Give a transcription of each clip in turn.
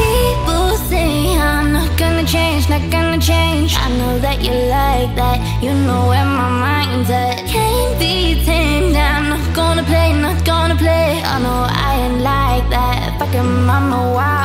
People say I'm not gonna change, not gonna change I know that you like that, you know where my mind's at Can't be I'm not gonna play, not gonna play I know I ain't like that, fucking mama, why?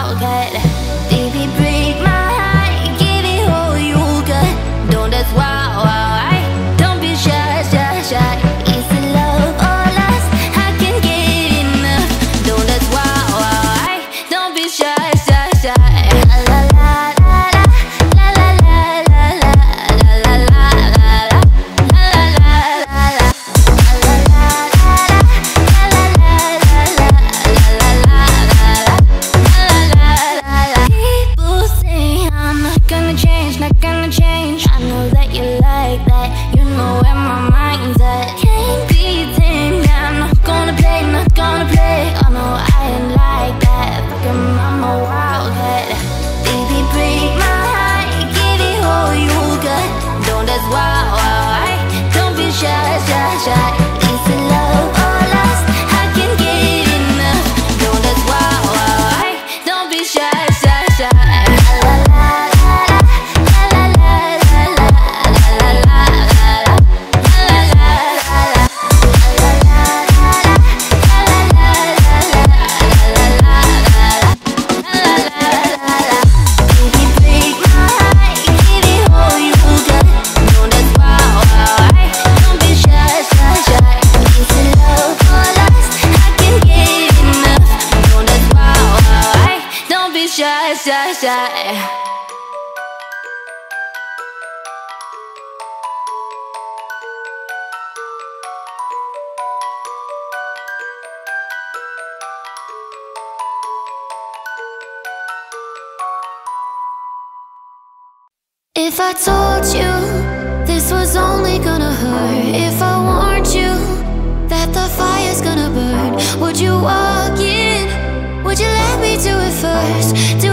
I told you this was only gonna hurt, if I warned you that the fire's gonna burn, would you walk in? Would you let me do it first? Do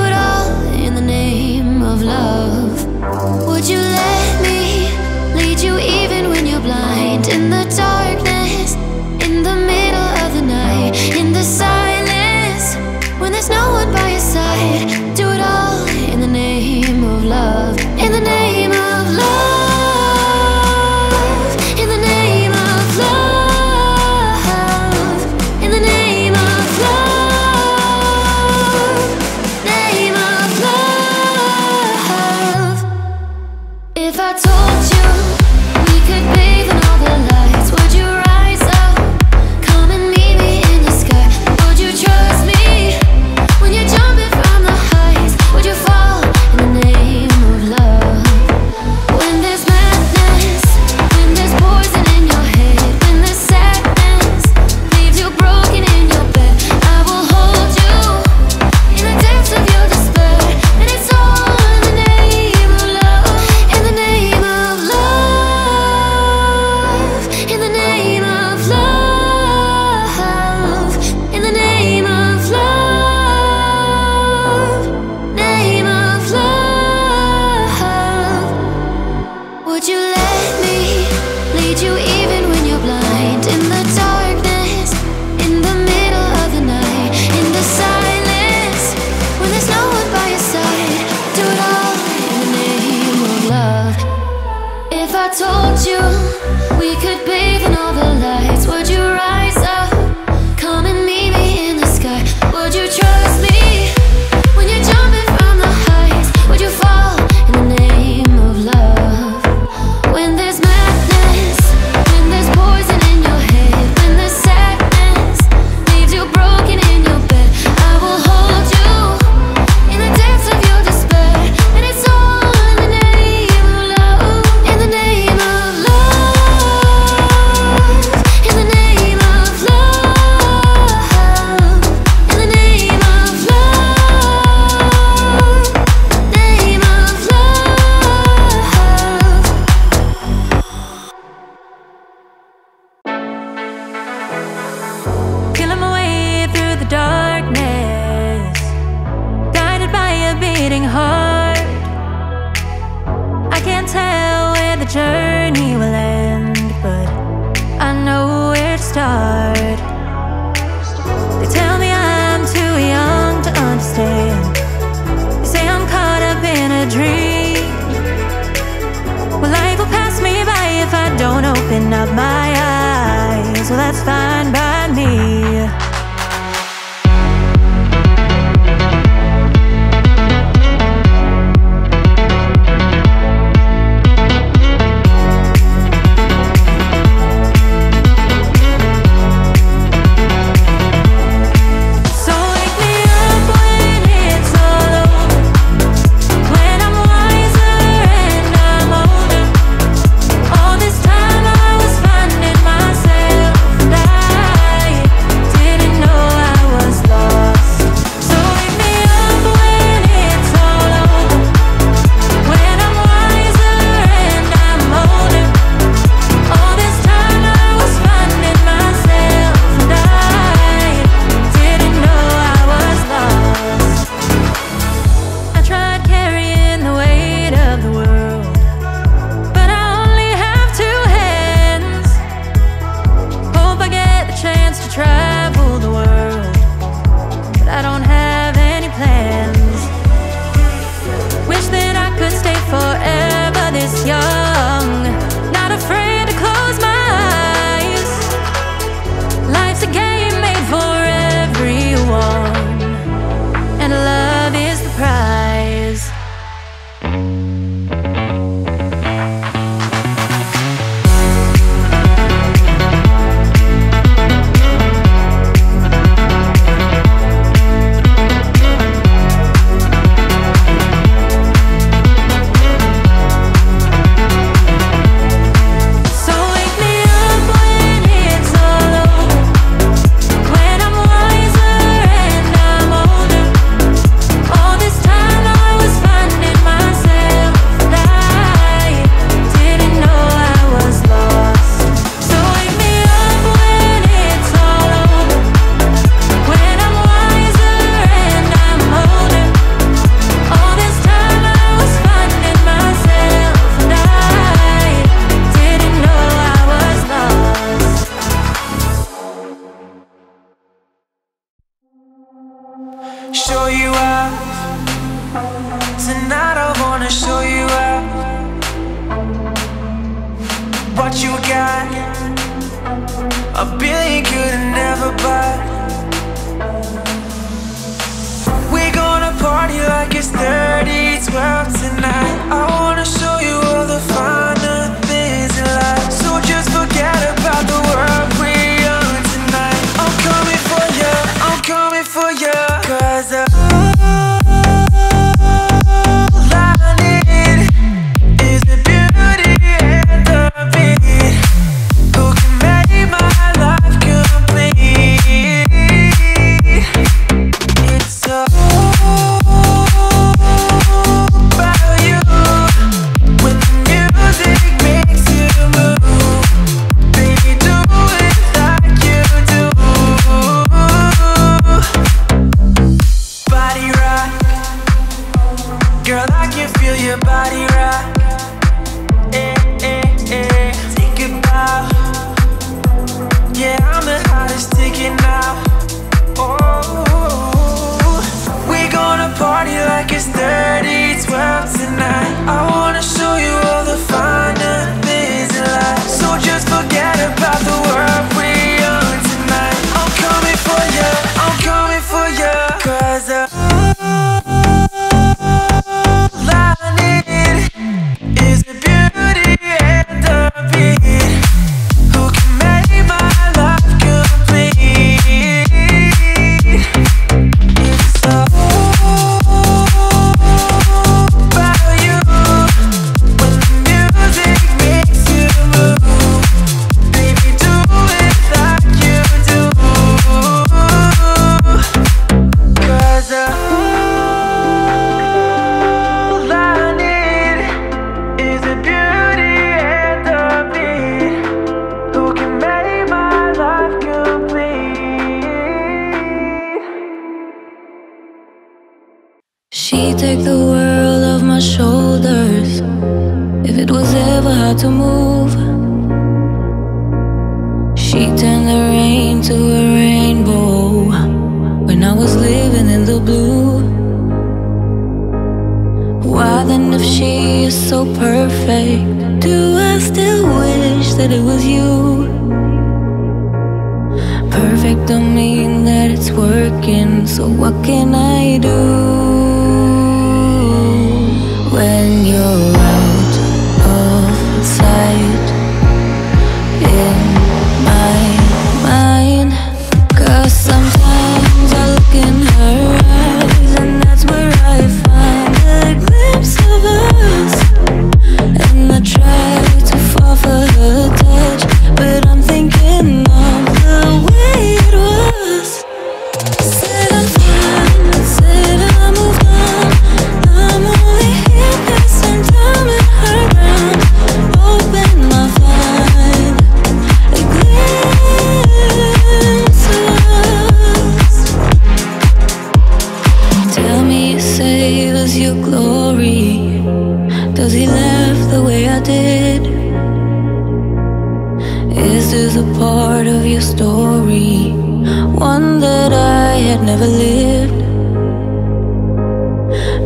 one that I had never lived.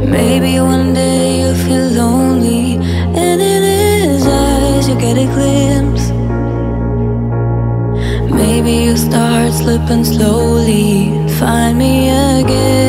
Maybe one day you'll feel lonely, and in his eyes you get a glimpse. Maybe you start slipping slowly, find me again.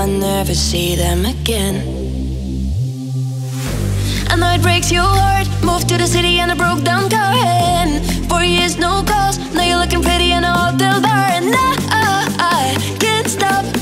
I never see them again. I know it breaks your heart. Moved to the city and a broke down car. And four years, no calls. Now you're looking pretty in a hotel bar. And I, I, I can't stop.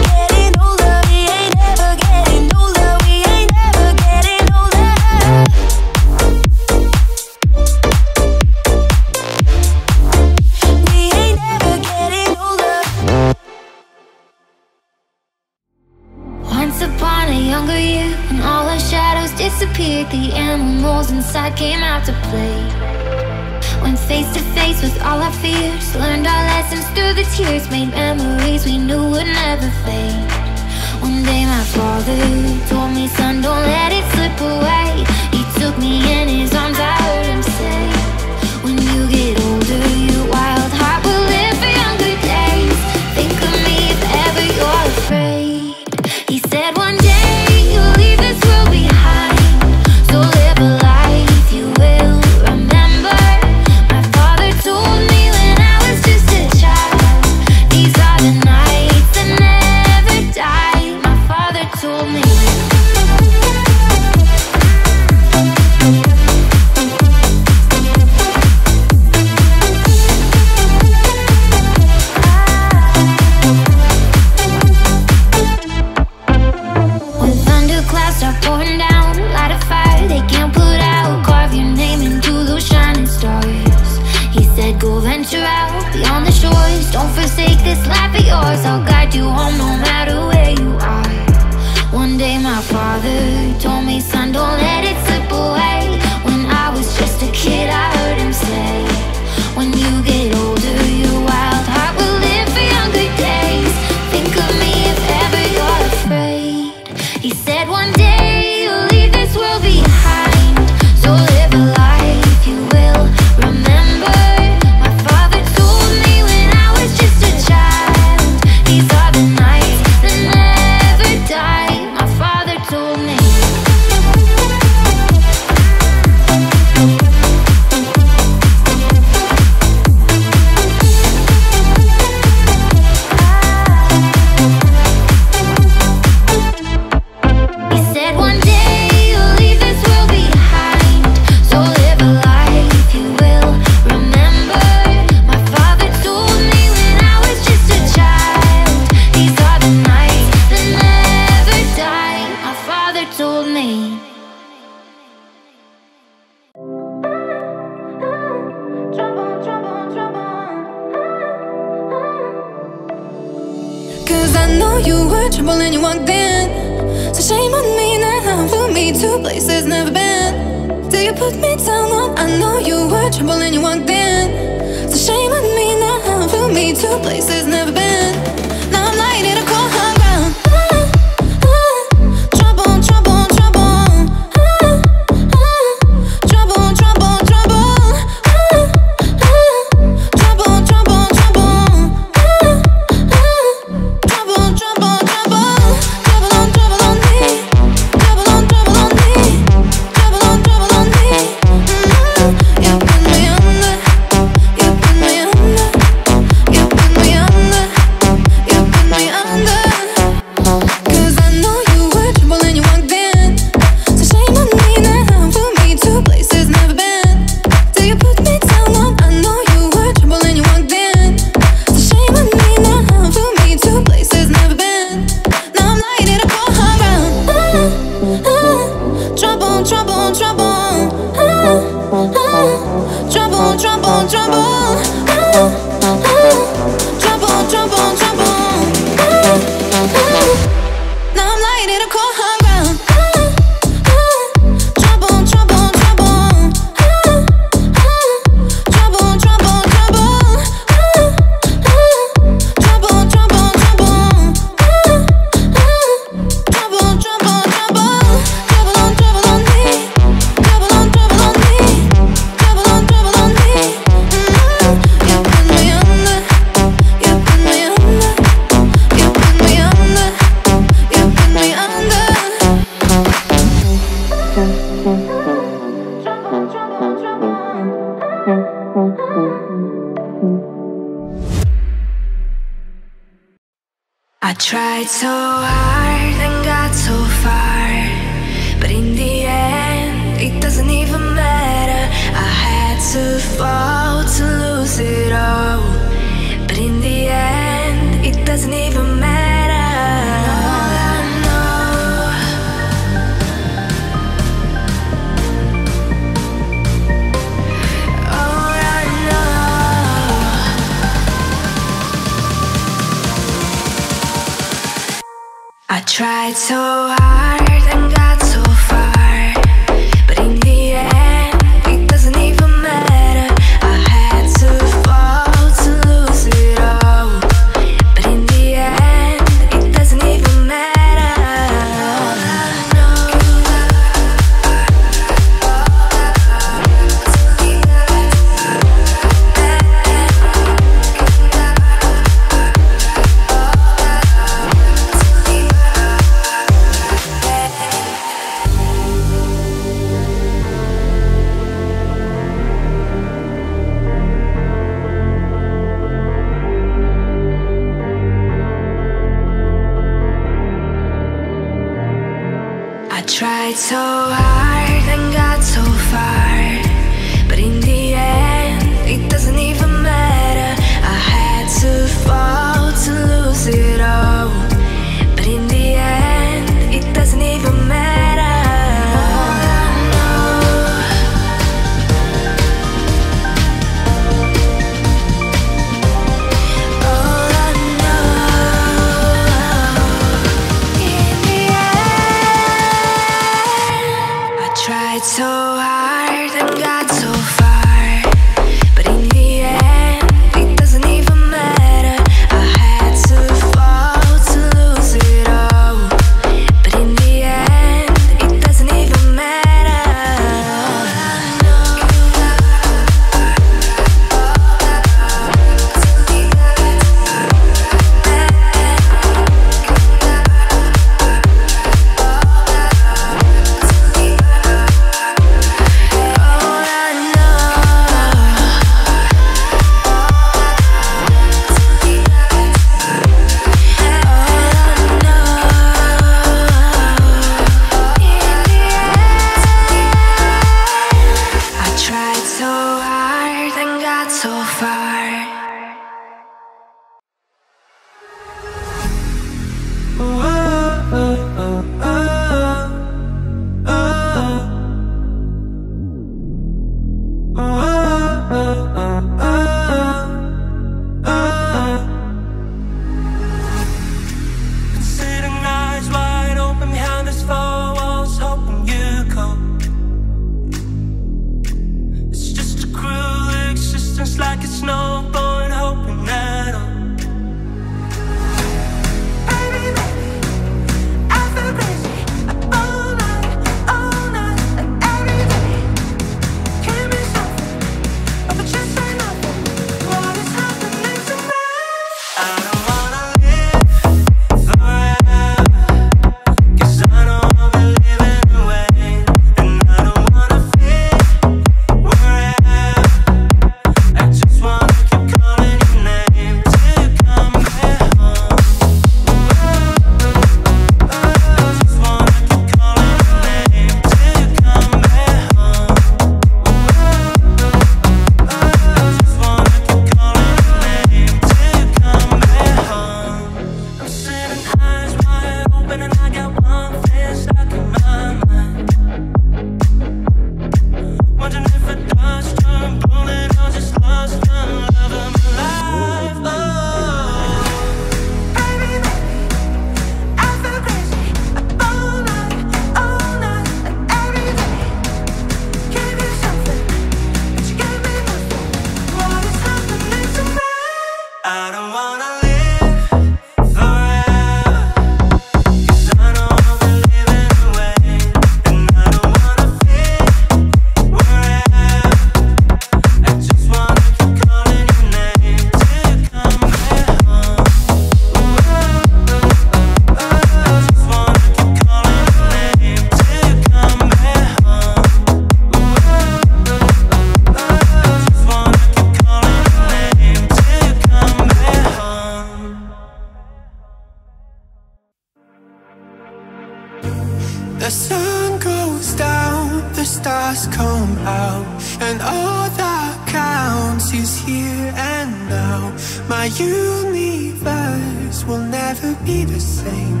Be the same.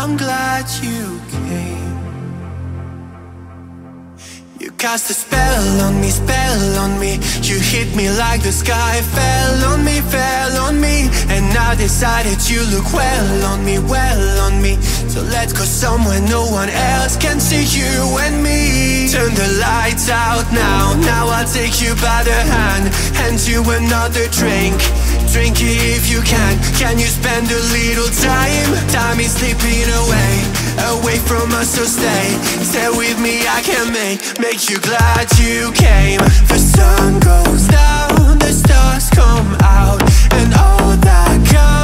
I'm glad you came. You cast a spell on me, spell on me. You hit me like the sky fell on me, fell on me. And I decided you look well on me, well on me. So let's go somewhere no one else can see you and me. Turn the lights out now, now I'll take you by the hand. Hand you another drink. Drink it if you can. Can you spend a little time? Time is slipping away, away from us, so stay. Stay with me, I can make, make you glad you came. The sun goes down, the stars come out, and all that counts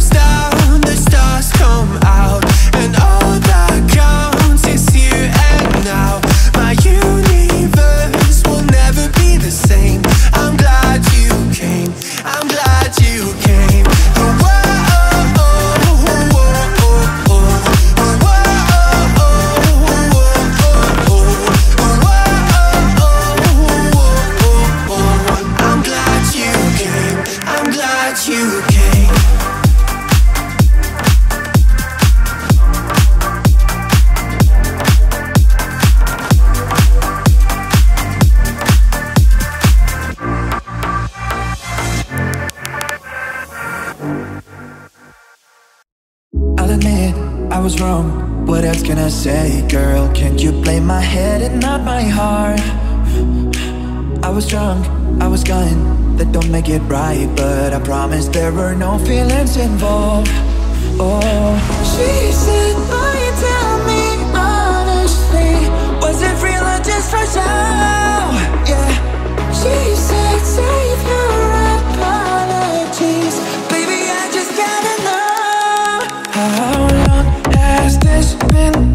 down, the stars come out, and all that counts is here and now. My universe will never be the same. I'm glad you came, I'm glad you came. Say, girl? Can't you blame my head and not my heart? I was drunk, I was gone. That don't make it right, but I promise there were no feelings involved. Oh, she said, "Boy, you tell me honestly, was it real or just for show?" Yeah, she said, "Save your apologies, baby. I just gotta know how long has this been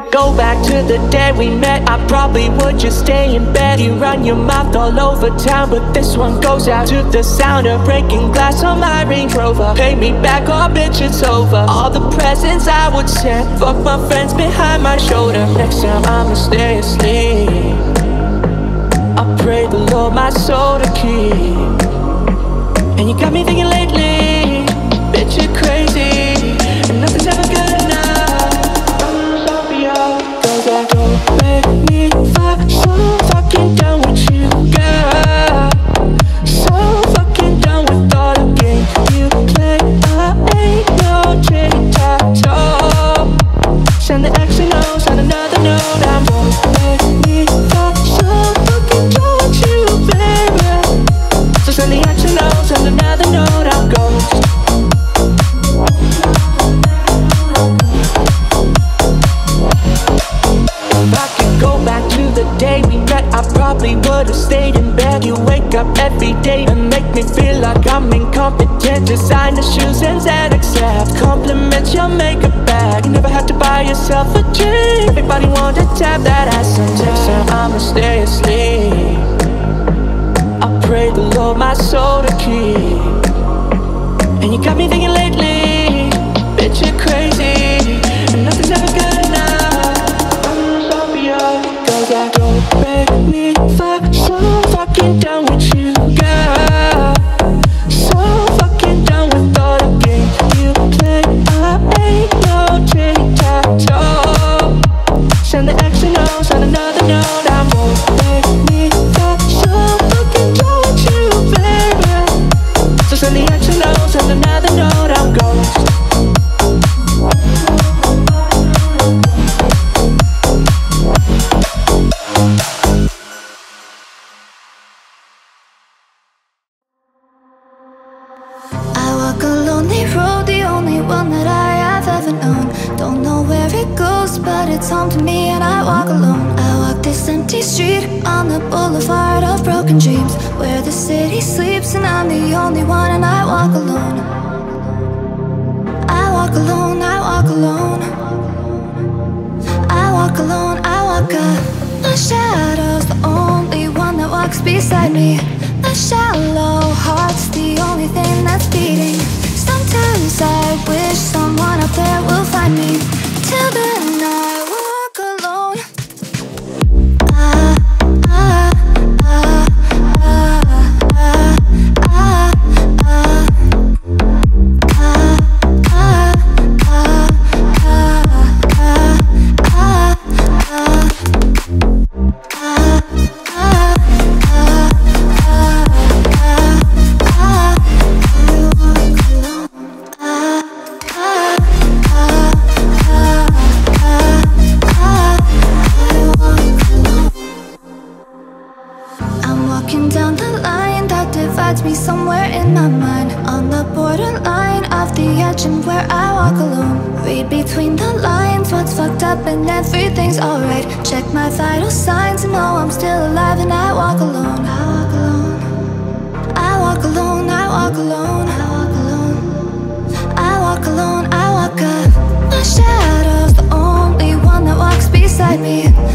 could go back to the day we met. I probably would just stay in bed. You run your mouth all over town But this one goes out to the sound of breaking glass on my Range Rover. Pay me back all bitch it's over. All the presents I would send Fuck my friends behind my shoulder. Next time I'ma stay asleep. I pray the Lord my soul to keep. And you got me thinking lately in.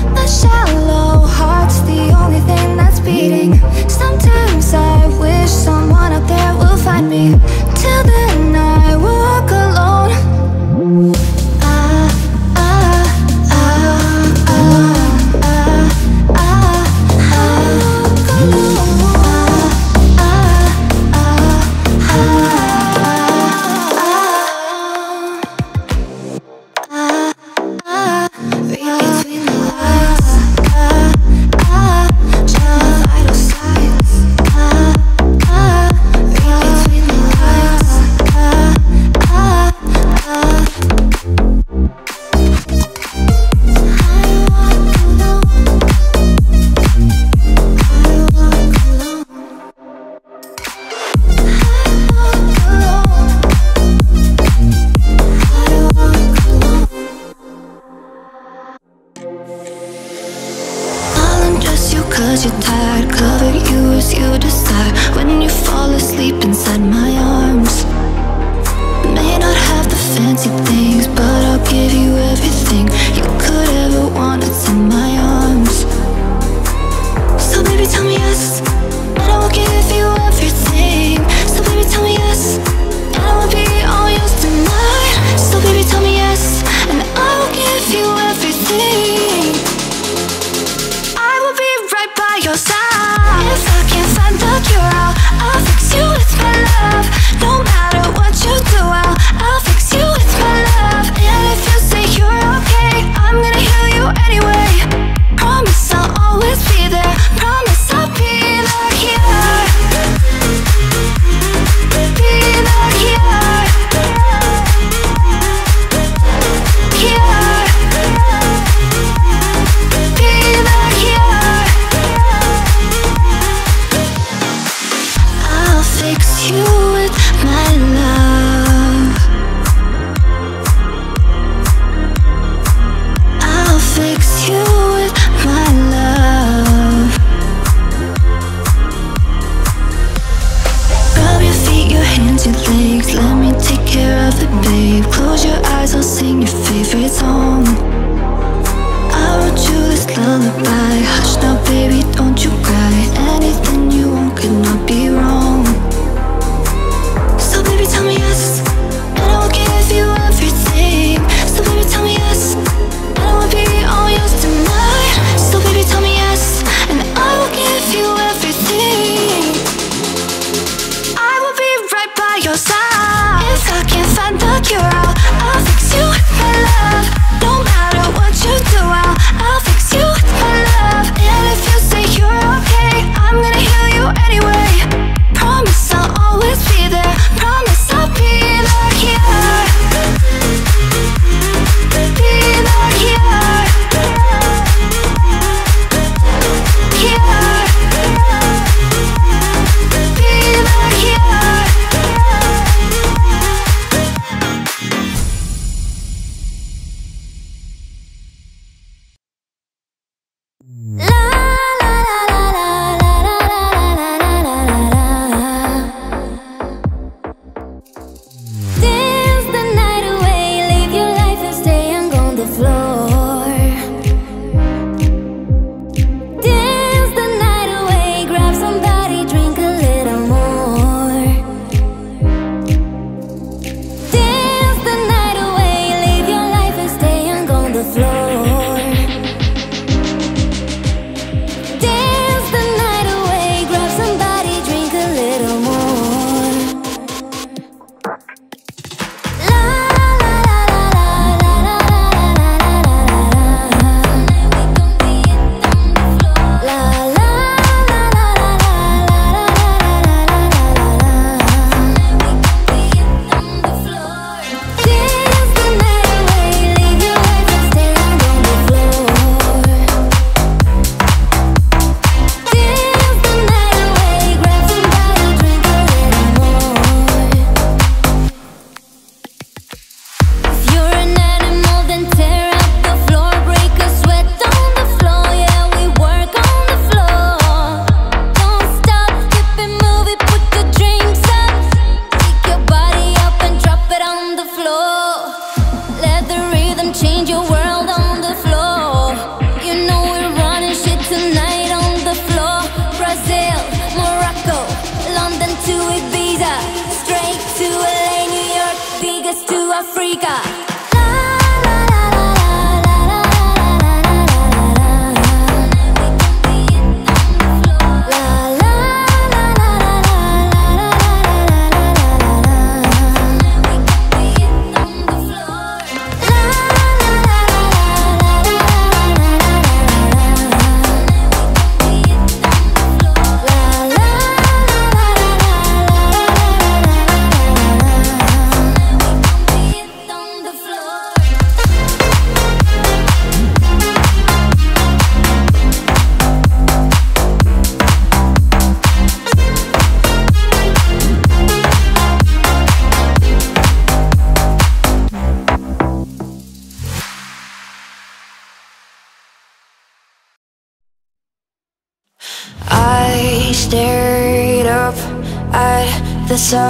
Sun.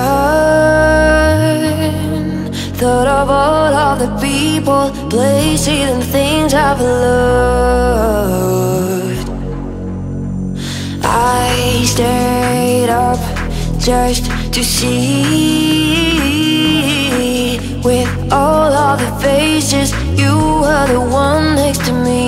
Thought of all of the people, places, and things I've loved. I stayed up just to see with all of the faces. You were the one next to me.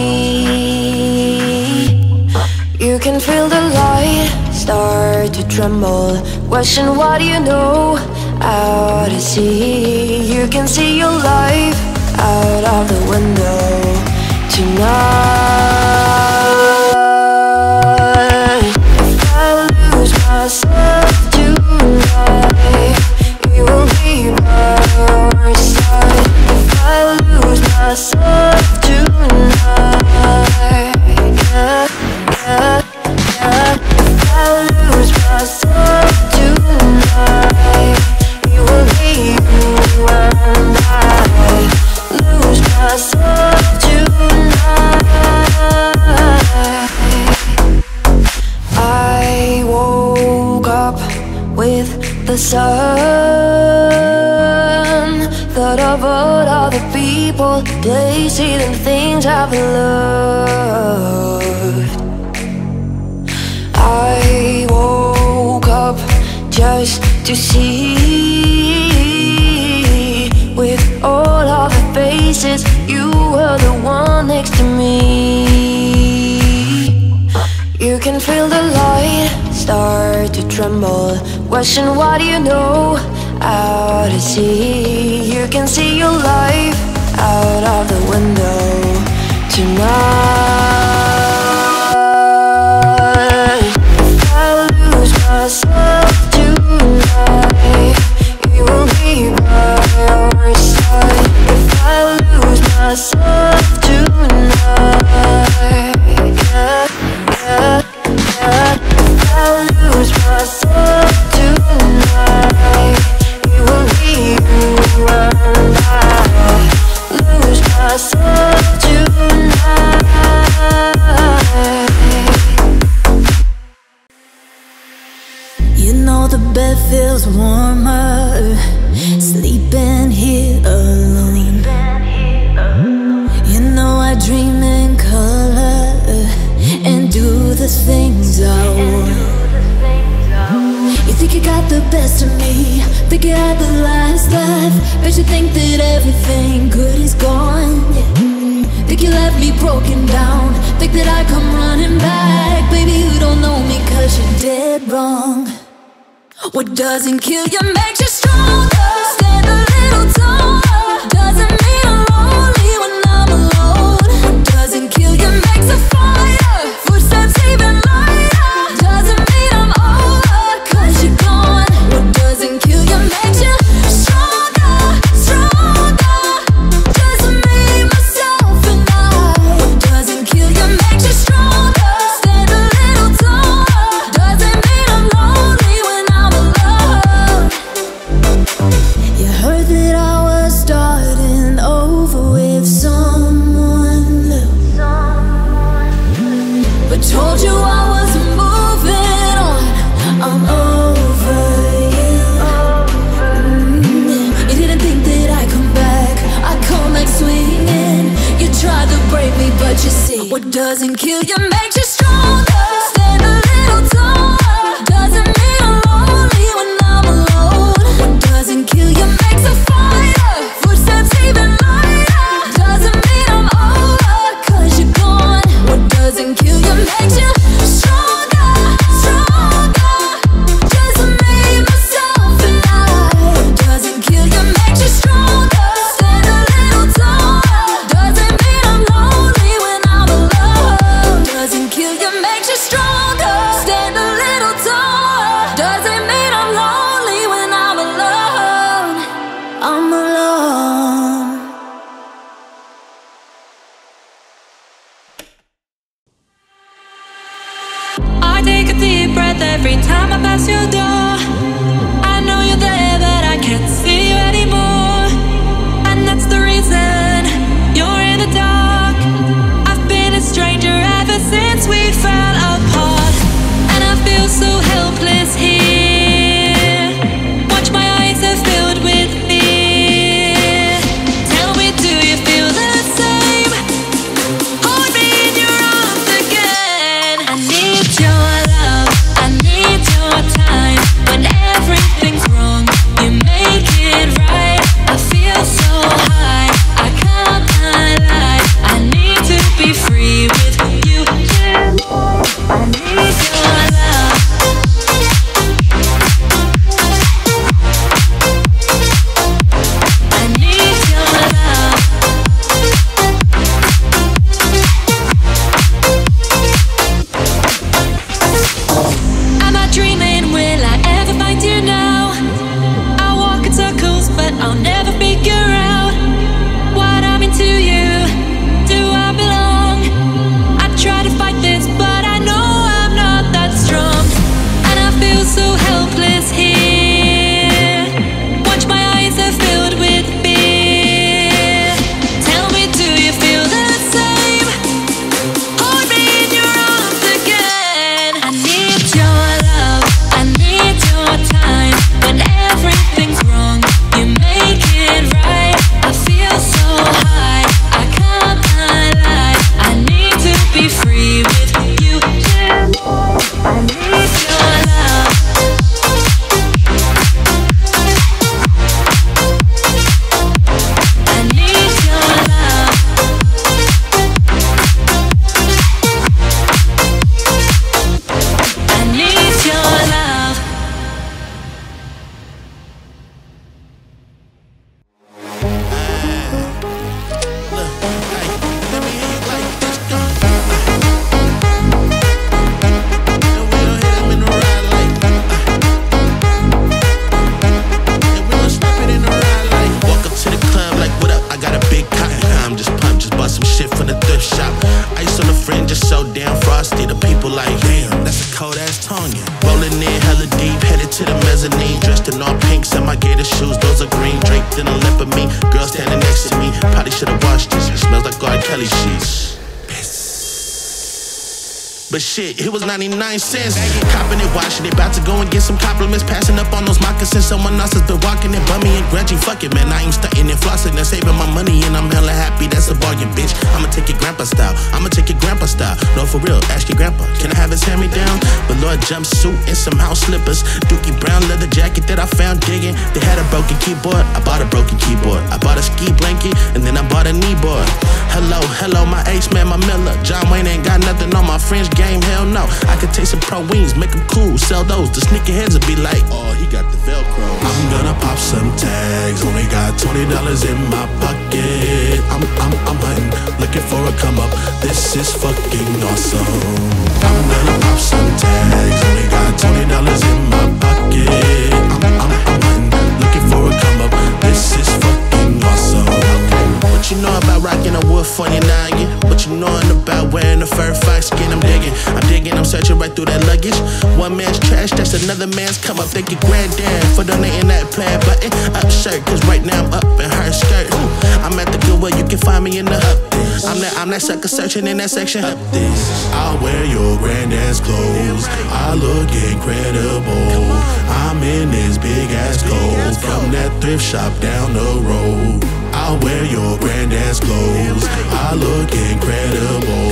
You can feel the light start to tremble. Question what do you know out to sea. You can see your life out of the window tonight. If I lose myself tonight, you will be by your side. If I lose myself tonight, yeah, yeah, yeah. If I lose myself the sun. Thought of all the people, places, and things I've loved. I woke up just to see start to tremble. Question what do you know out to sea. You can see your life out of the window tonight. Feels warmer. Sleeping here alone. You know I dream in color And do the things I want. You think you got the best of me Think you had the last laugh. Bet you think that everything good is gone. Think you left me broken down Think that I come running back. Baby, you don't know me cause you're dead wrong what doesn't kill you makes you stronger. Stand a little taller. that sucker searching in that section. Up this, I wear your granddad's clothes. I look incredible. I'm in this big ass coat from that thrift shop down the road. I wear your granddad's clothes. I look incredible.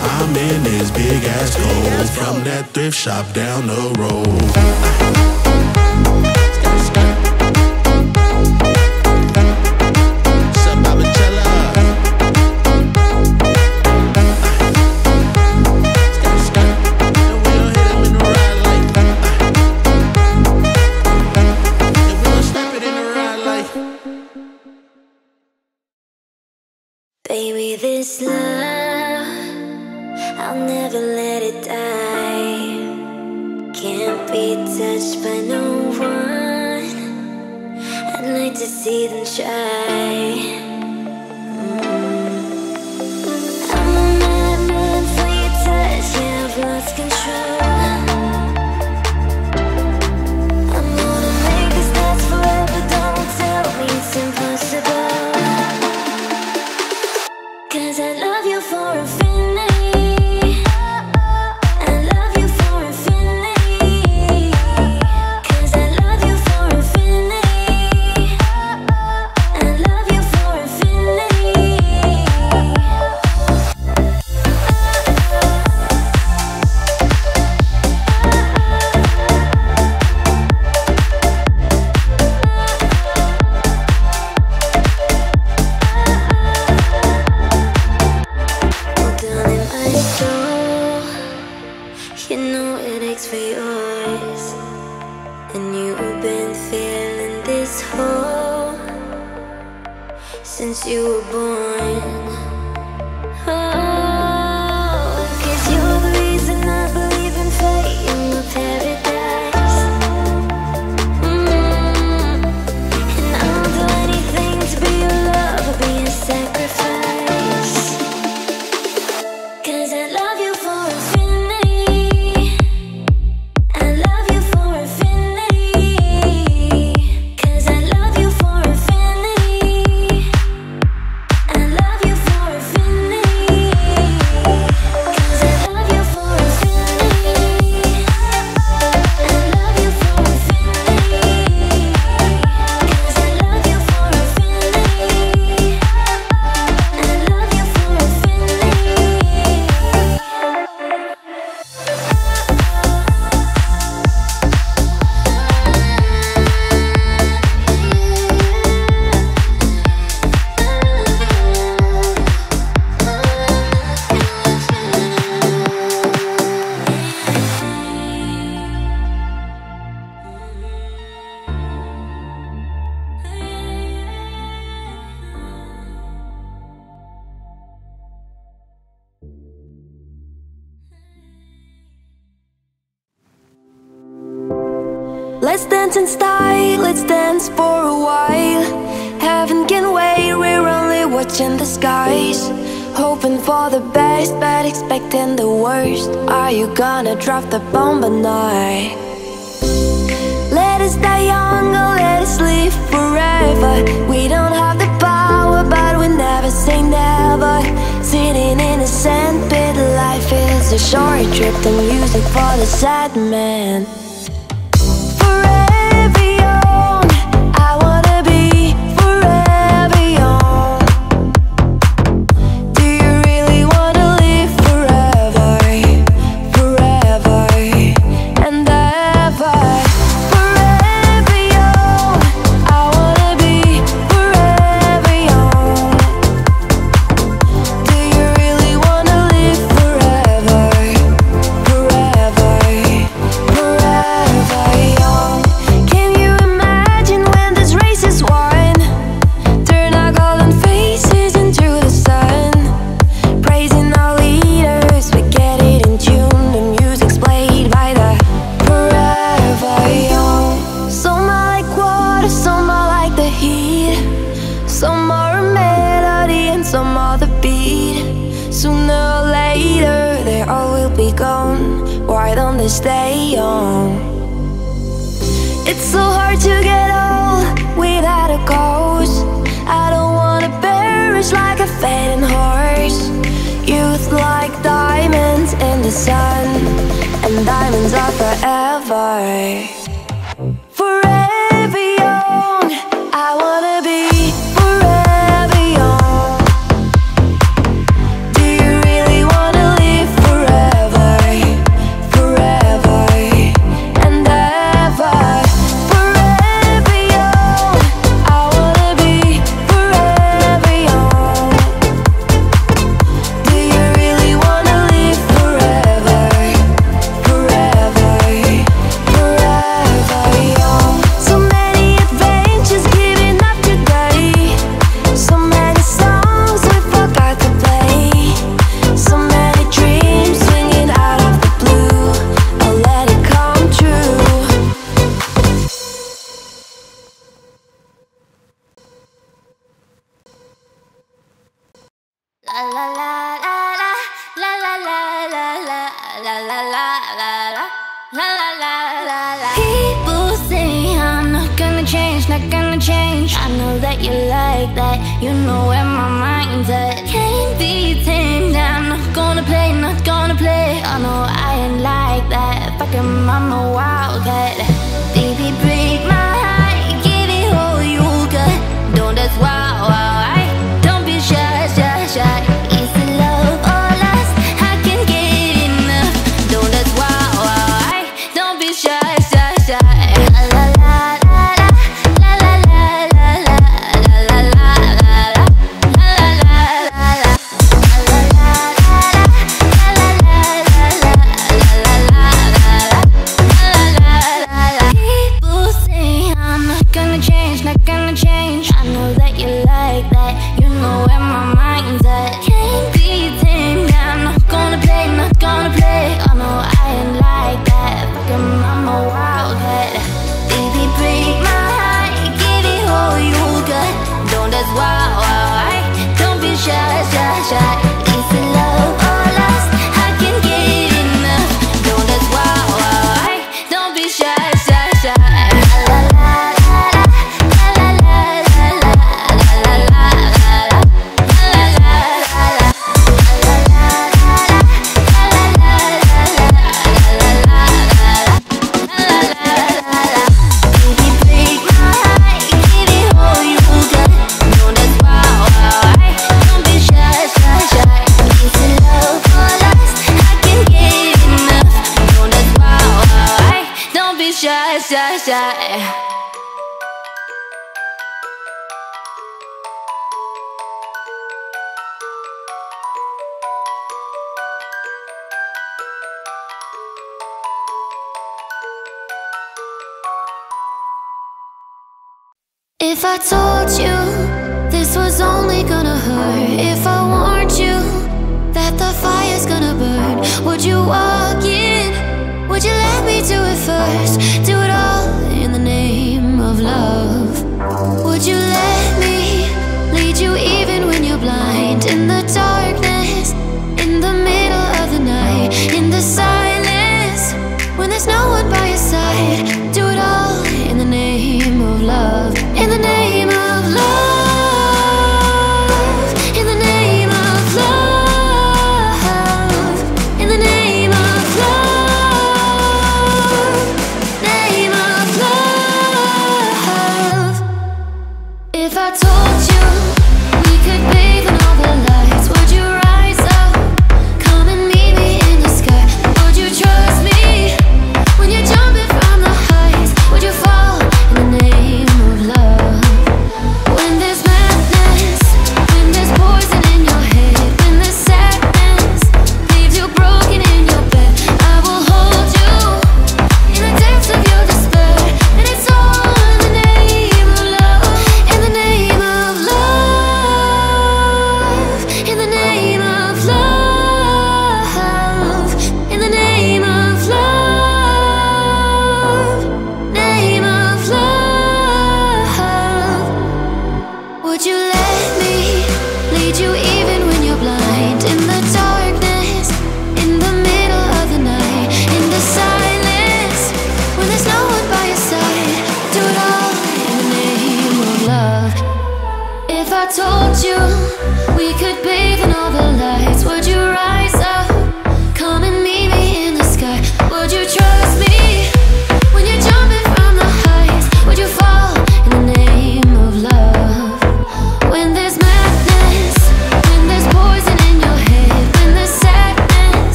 I'm in this big ass coat from that thrift shop down the road. gonna drop the bomb tonight. Let us die young or let us live forever. We don't have the power, but we never say never. Sitting in a sandpit, life is a short trip. The music for the sad man. shy, shy. Eh. If I told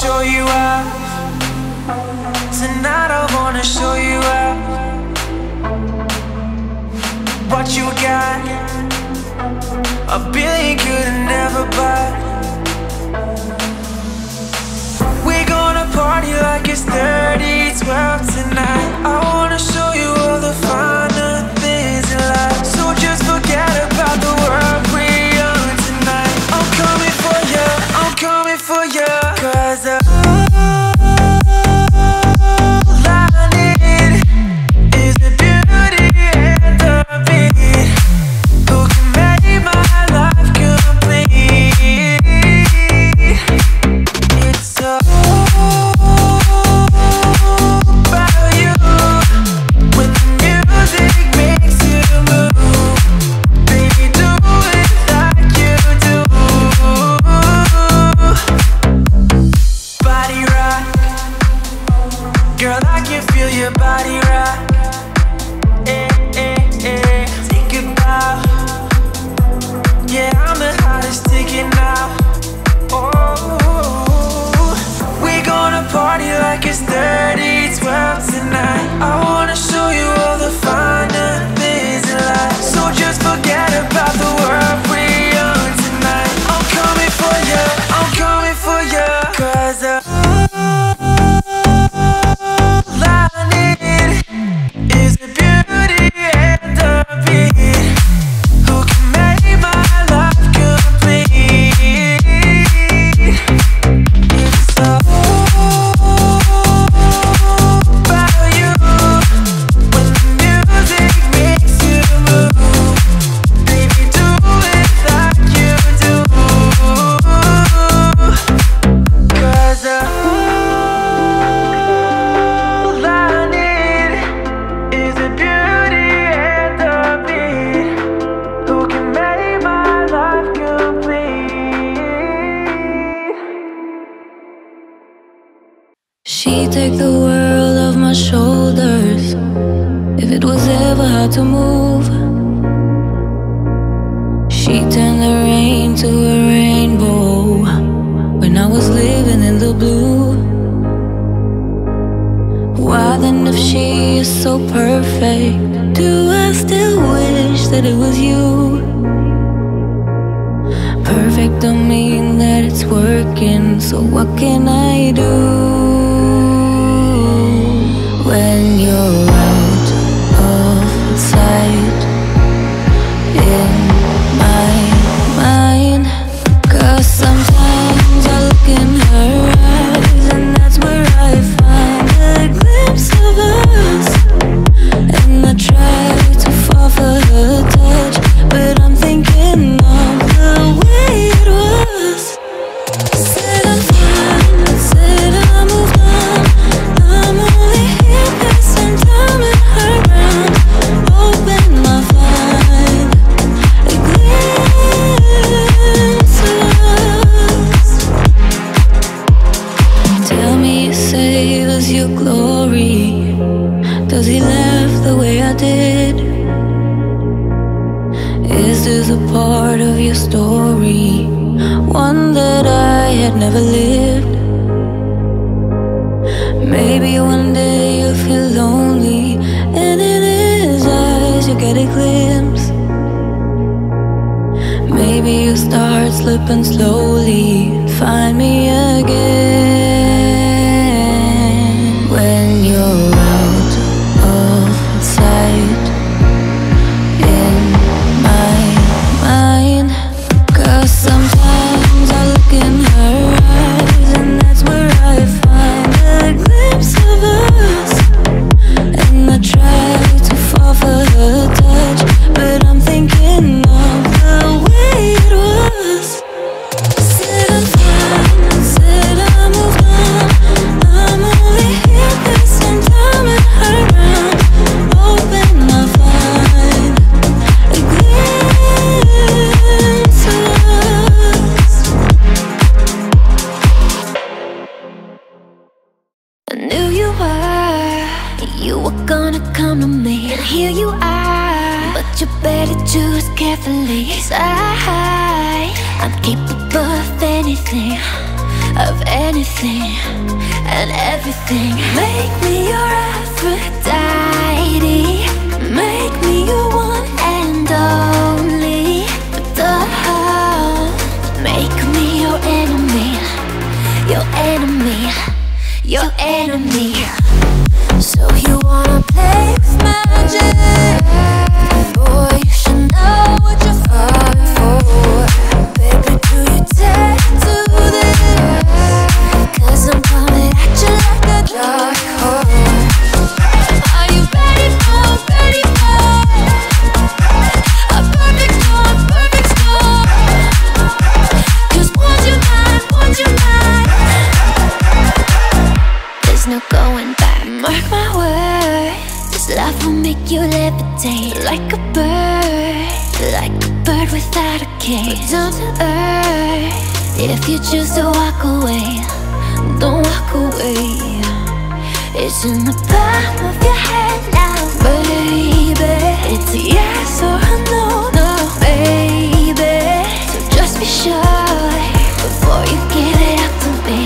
show you out. Tonight I wanna show you out. What you got? A billion. If you choose to walk away, don't walk away. It's in the palm of your hand now, baby. It's a yes or a no, no, baby. So just be sure before you give it up to me,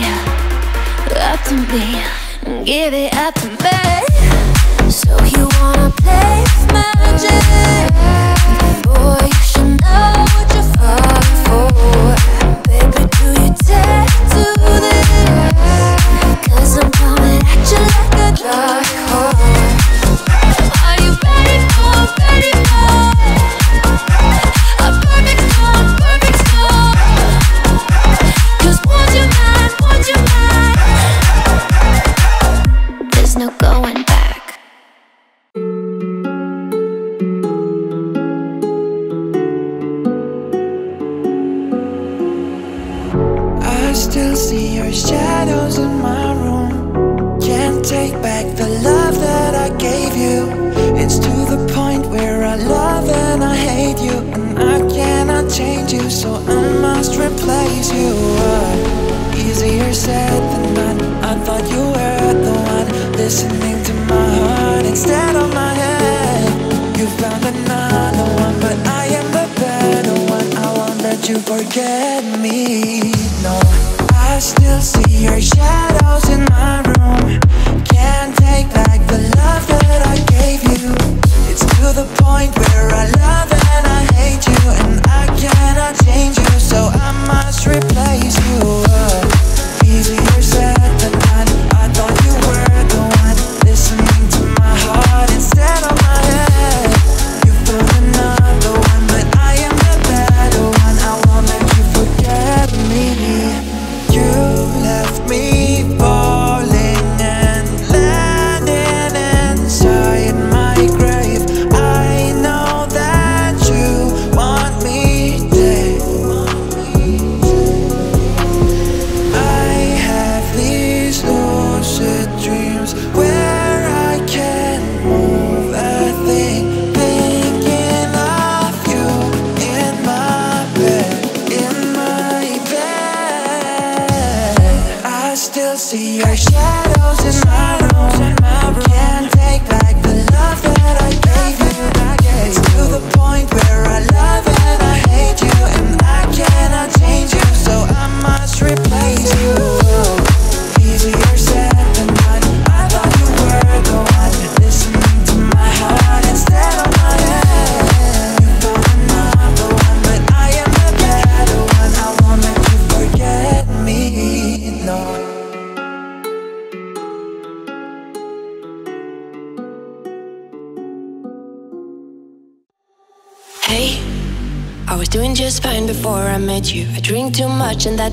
up to me, give it up to me.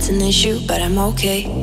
that's an issue, but I'm okay.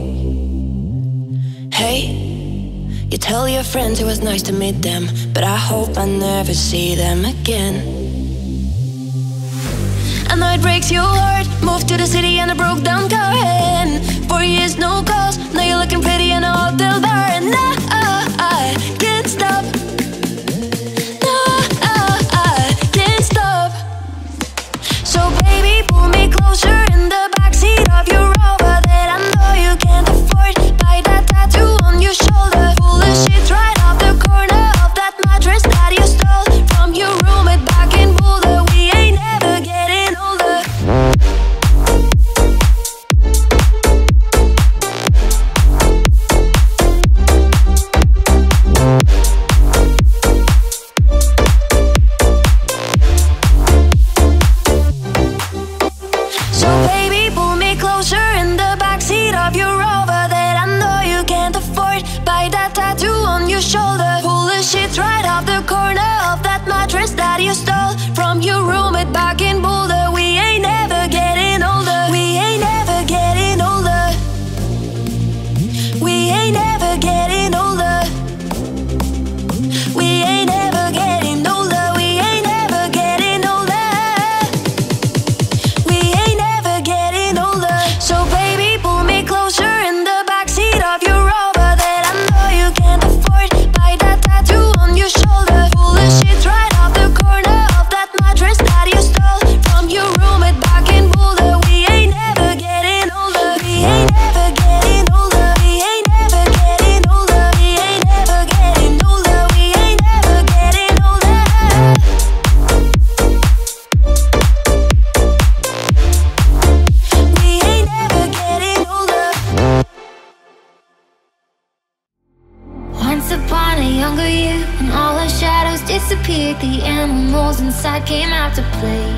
younger you, When all our shadows disappeared. The animals inside came out to play.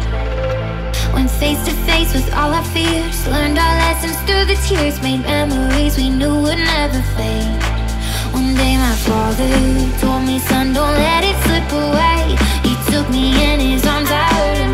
Went face to face with all our fears Learned our lessons through the tears Made memories we knew would never fade. One day my father told me Son, don't let it slip away. He took me in his arms, I heard him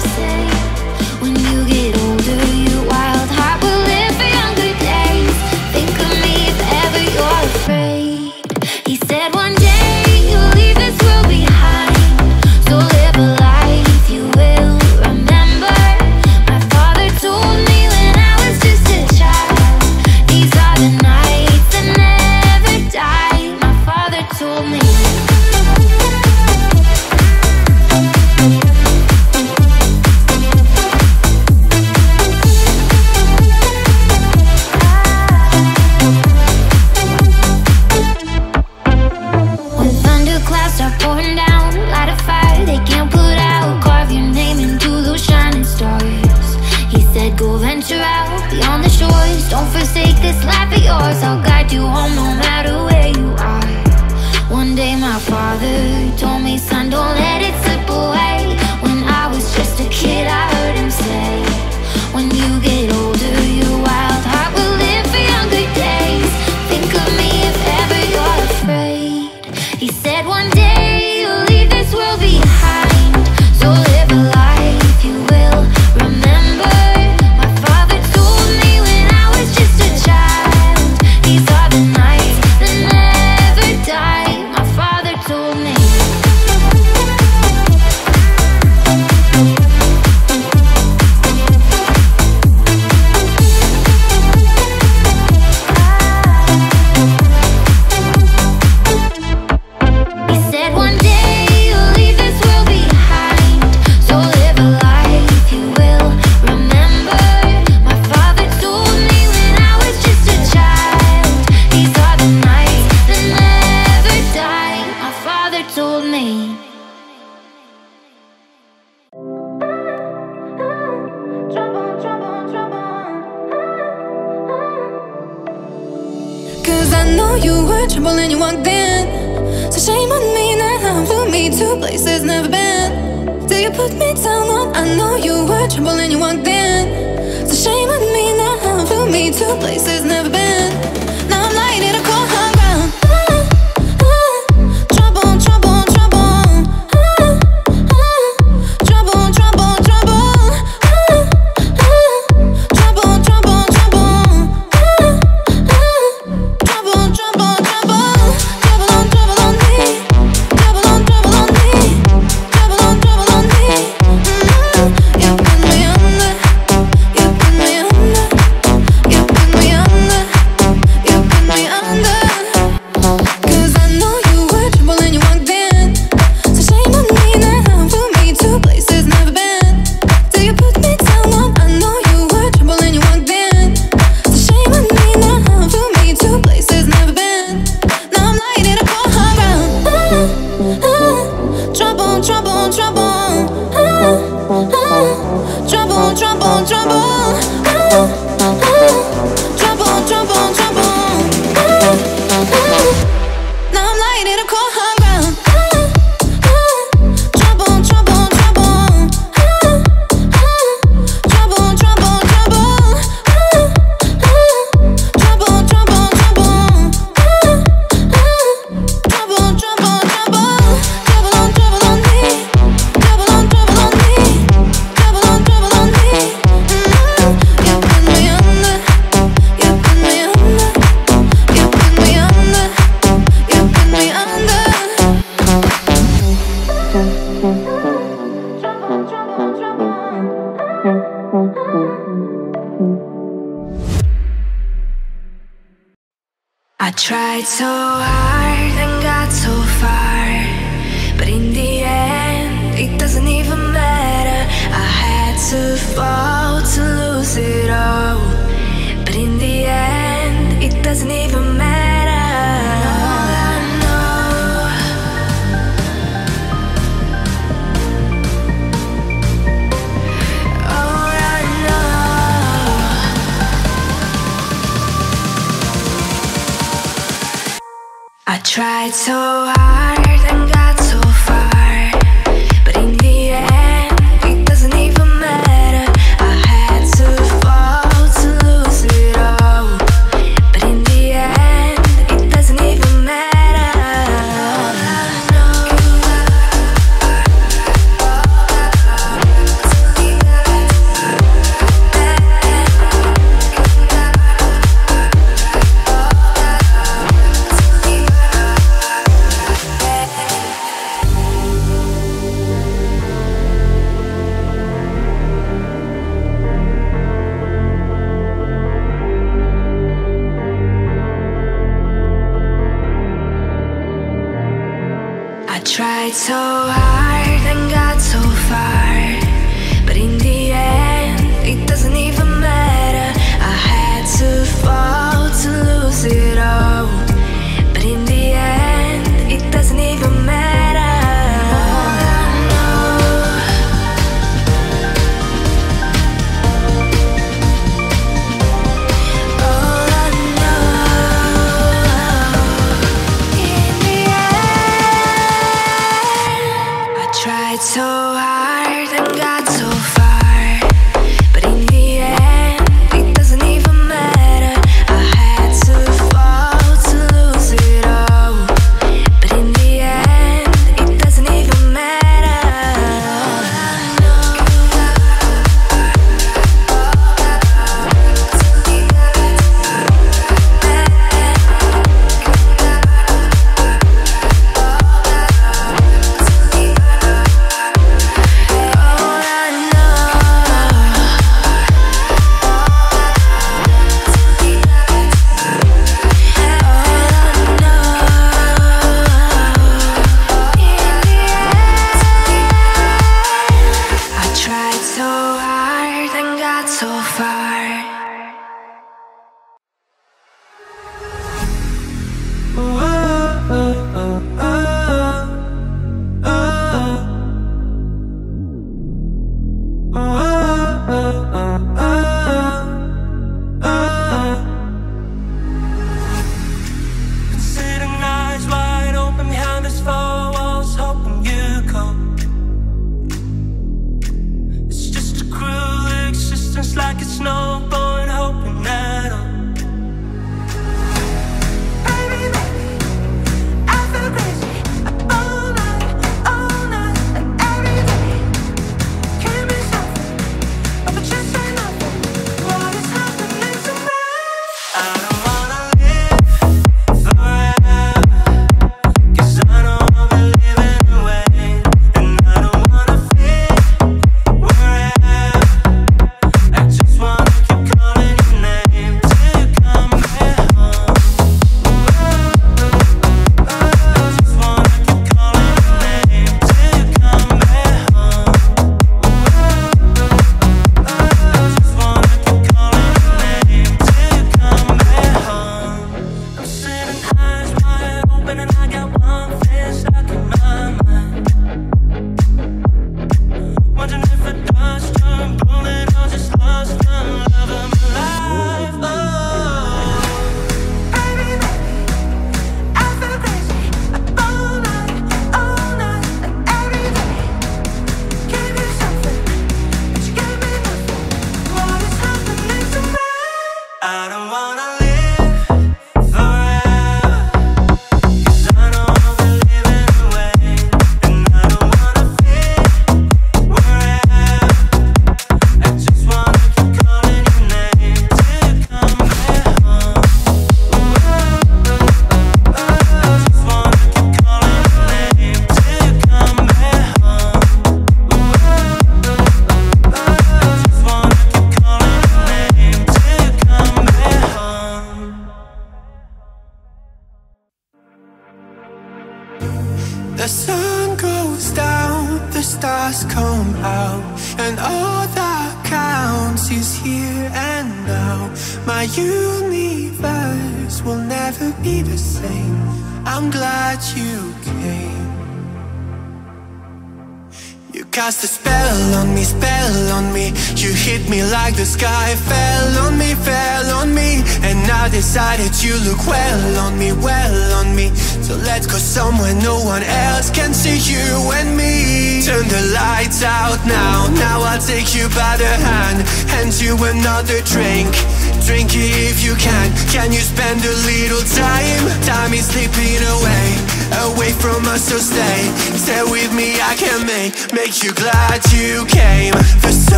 so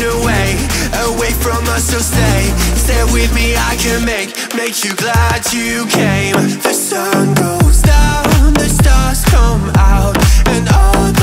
away Away from us, so stay. Stay with me, I can make Make you glad you came. The sun goes down, the stars come out And all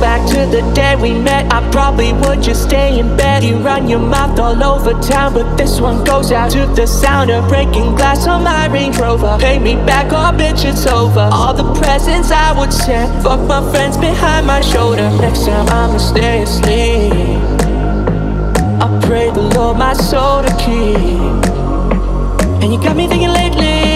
back to the day we met, I probably would just stay in bed. You run your mouth all over town, but this one goes out to the sound of breaking glass on my Range Rover. Pay me back, or bitch, it's over. All the presents I would send, fuck my friends behind my shoulder. Next time I'ma stay asleep. I pray the Lord my soul to keep. And you got me thinking lately.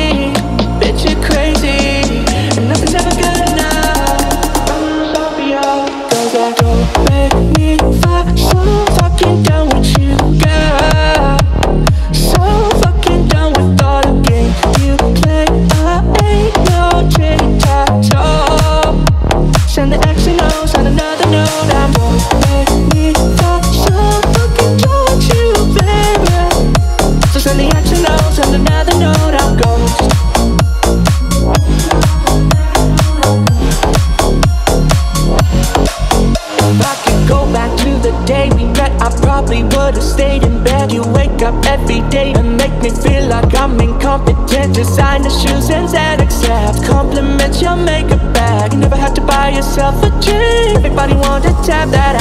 myself a drink. Everybody wanna tap that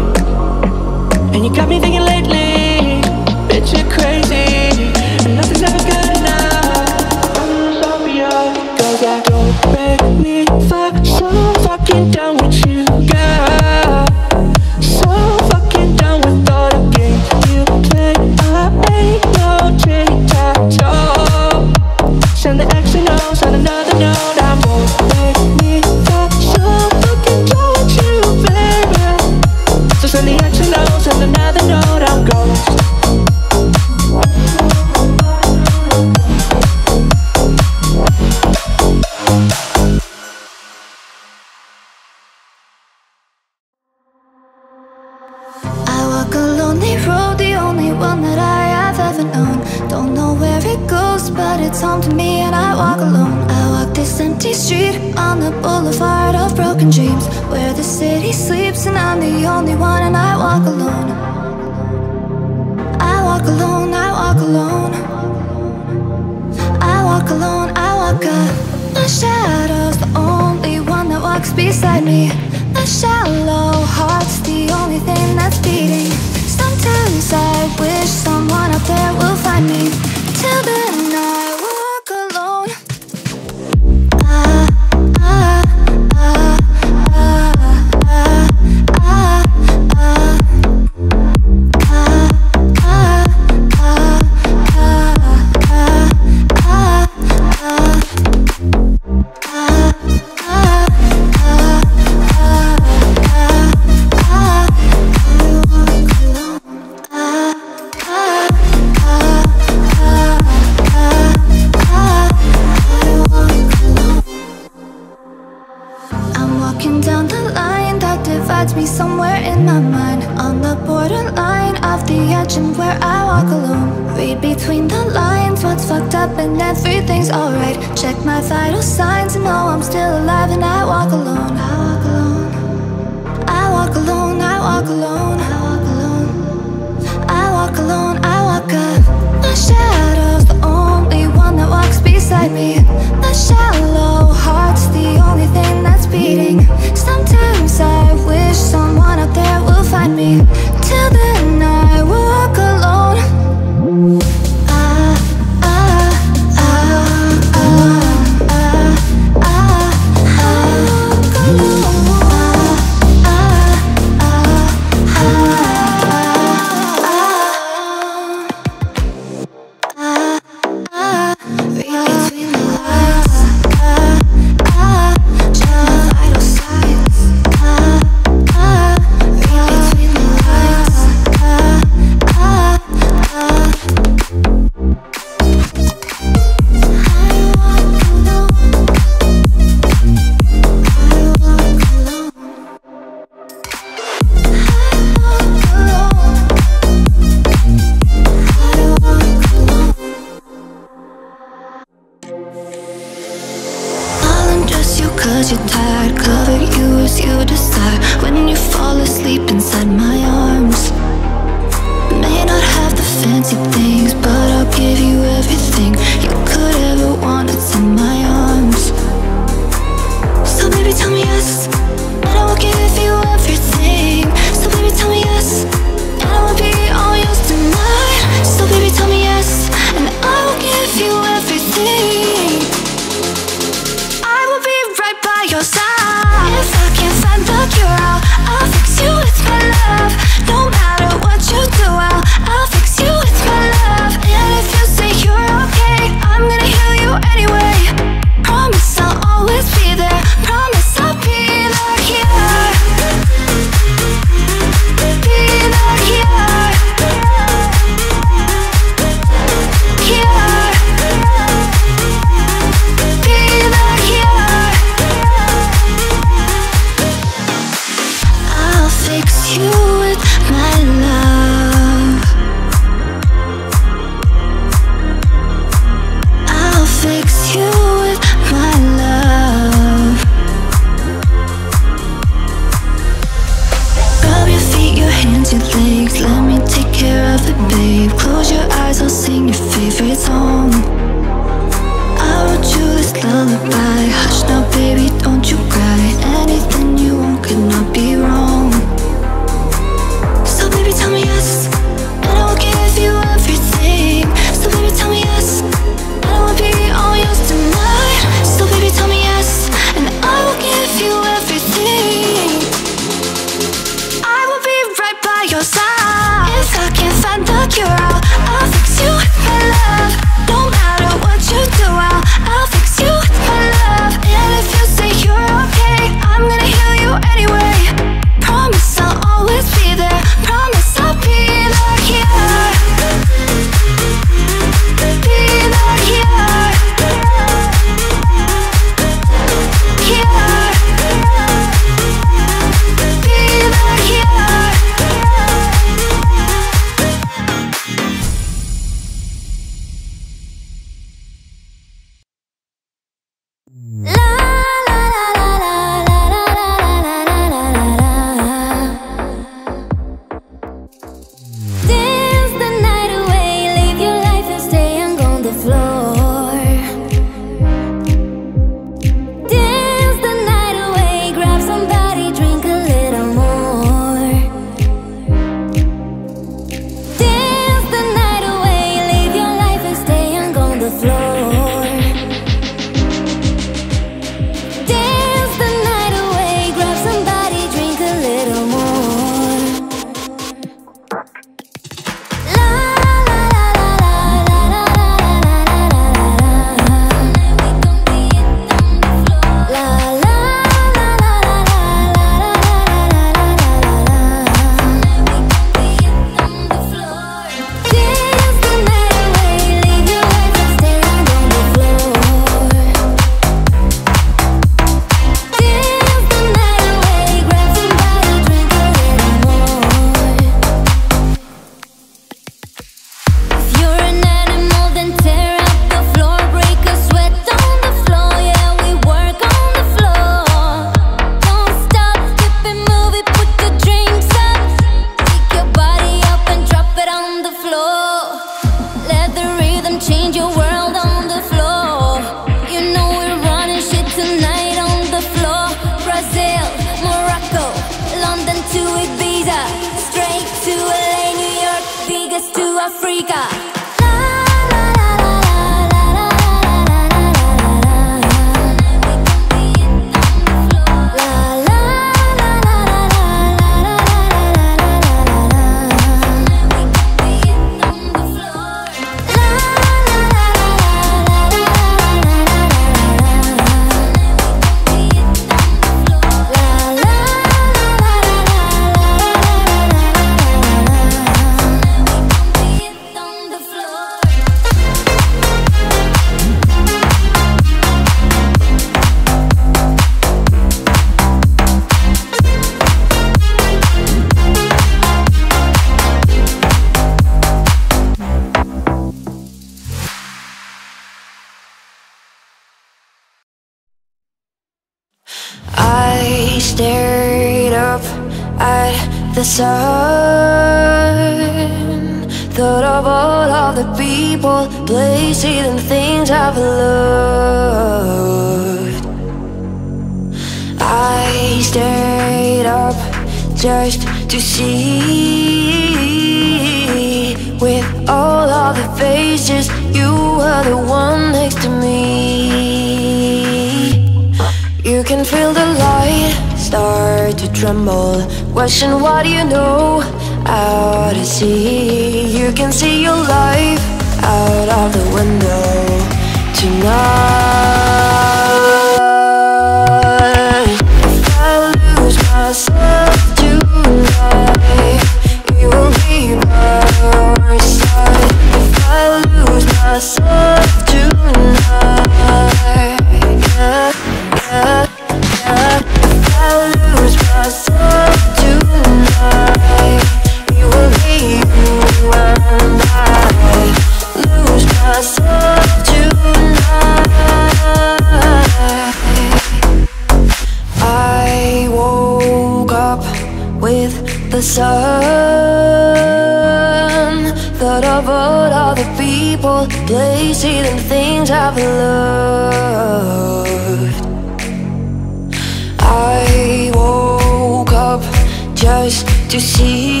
to see.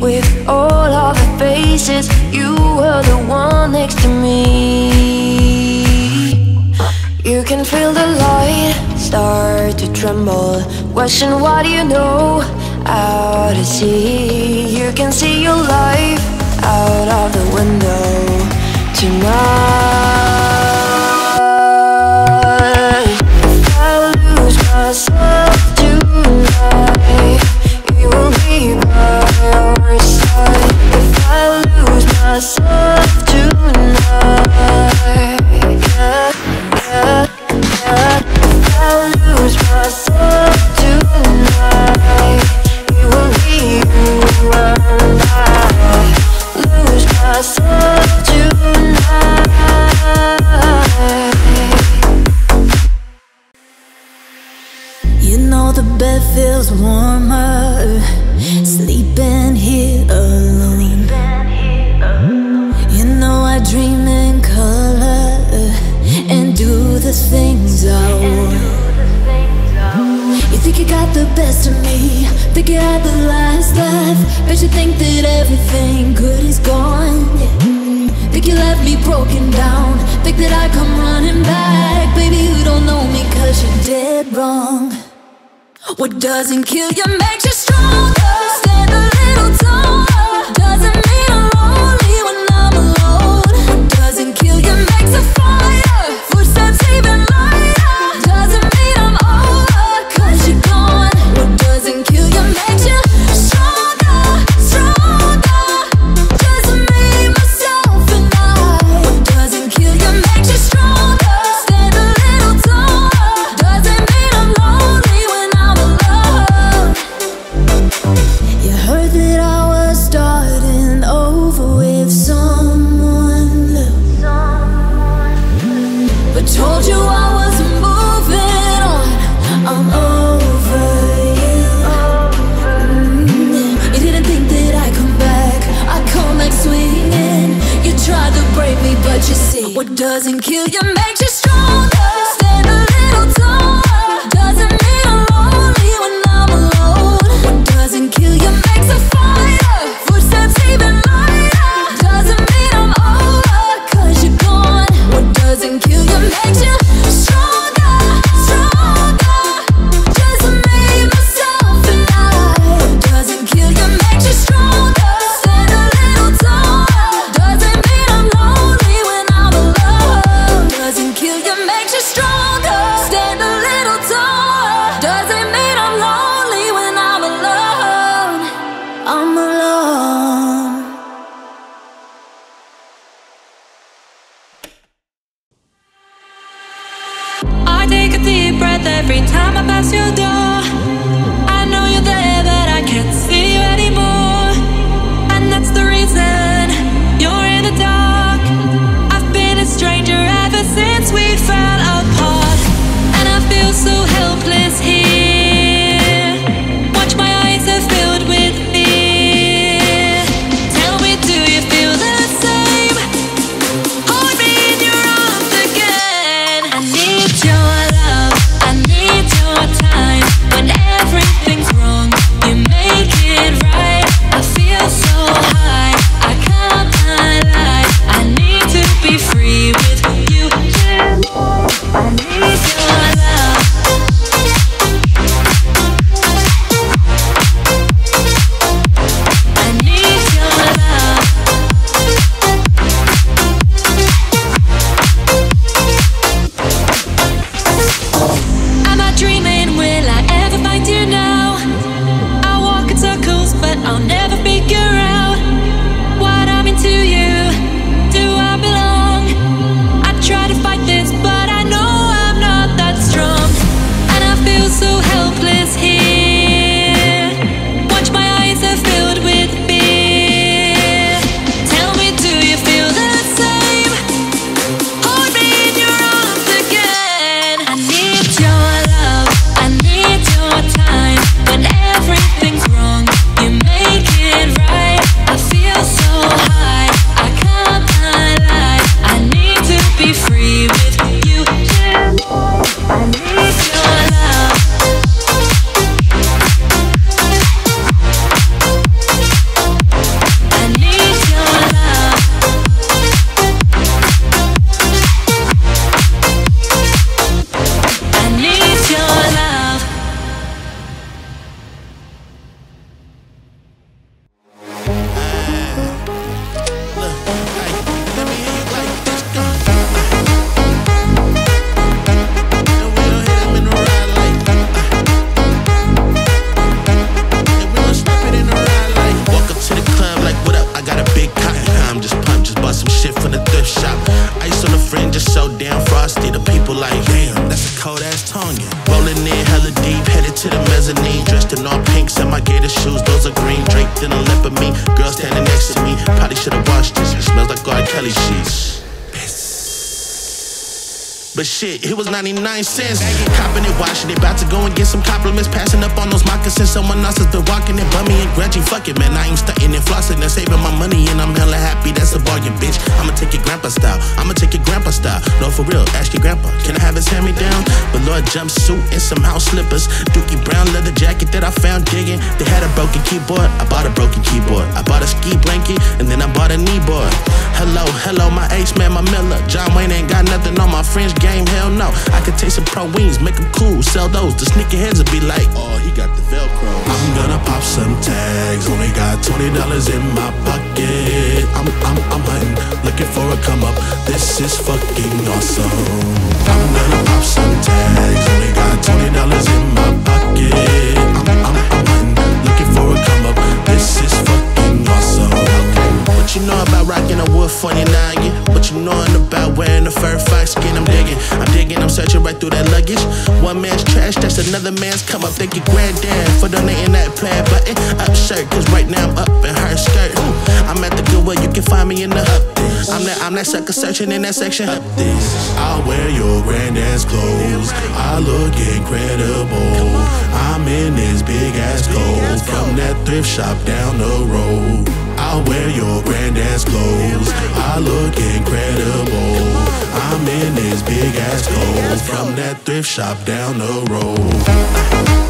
With all of the faces You were the one next to me. You can feel the light start to tremble. Question what you know? Out to see. You can see your life out of the window Tonight. feels warmer sleeping here alone. You know I dream in color and do the things I want. You think you got the best of me, think you had the last laugh, but you think that everything good is gone. Think you left me broken down, think that I come running back, baby you don't know me cause you're dead wrong. What doesn't kill you makes you shoes, those are green draped in a of me. Girl standing next to me, probably should've washed this. Smells like R. Kelly sheets. But shit, it was 99 cents. Copping it, washing it. About to go and get some compliments. Passing up on those moccasins. Someone else has been walking it. Bummy and grudgy. Fuck it, man. I ain't stunting and flossing and saving my money. And I'm hella happy. That's a bargain, bitch. I'ma take it grandpa style. I'ma take it grandpa style. No, for real. Ask your grandpa. Can I have his hand me down? Velour jumpsuit and some house slippers. Dookie brown leather jacket that I found digging. They had a broken keyboard. I bought a broken keyboard. I bought a ski blanket and then I bought a kneeboard. Hello, hello, my ace man, my Miller. John Wayne ain't got nothing on my French game. Hell no. I could take some pro wings, make them cool, sell those. The sneakerheads will be like, oh, he got the Velcro. I'm gonna pop some tags. Only got $20 in my pocket. I'm, I'm, I'm hunting, looking for a come up. This is fucking awesome. I'm gonna pop some tags. Only got $20 in my pocket. I'm, I'm, I'm hunting, looking for a come up. This is fucking awesome. You know about rocking a wood 49? What you knowin' about wearing a fur fox skin? I'm digging, I'm digging, I'm searching right through that luggage. One man's trash, that's another man's come up. Thank you, granddad, for donating that plaid button up shirt. Cause right now I'm up in her skirt. I'm at the Goodwill, you can find me in the up. I'm that, I'm that sucker searching in that section. Up this. I'll wear your granddad's clothes. I look incredible. I'm in this big ass coat from that thrift shop down the road. I'll wear your granddad's clothes. I look incredible. I'm in this big ass coat from that thrift shop down the road.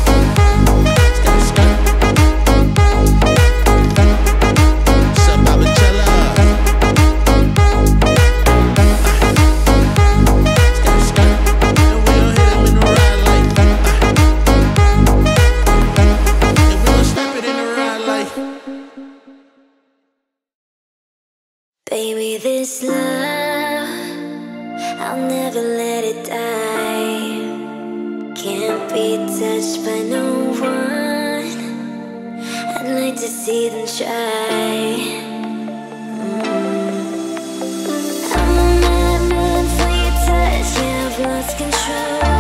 Baby, this love, I'll never let it die. Can't be touched by no one. I'd like to see them try. Mm. I'm madman for your touch, yeah, I've lost control.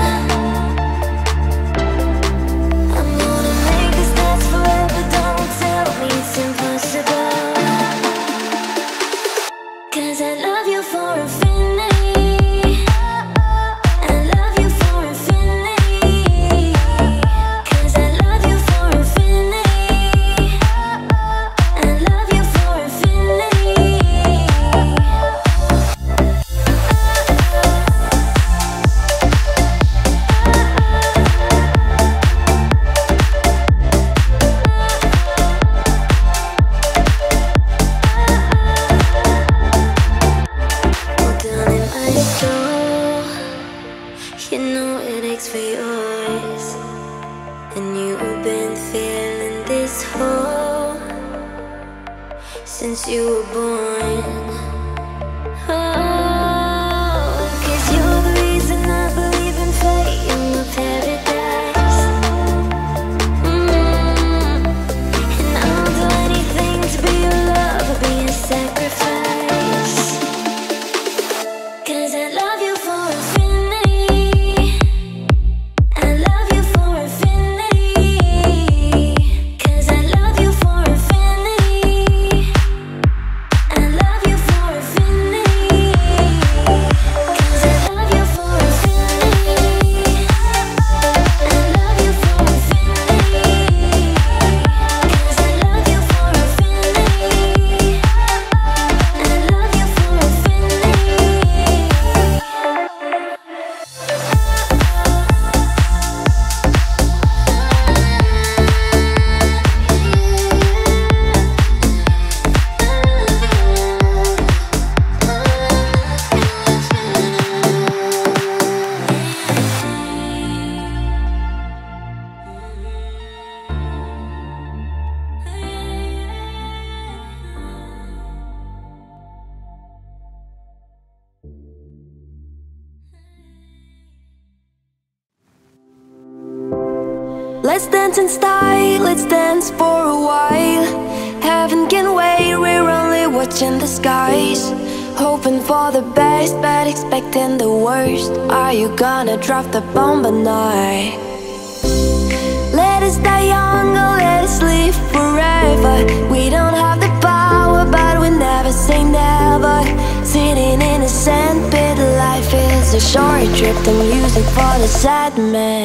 a sad man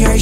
your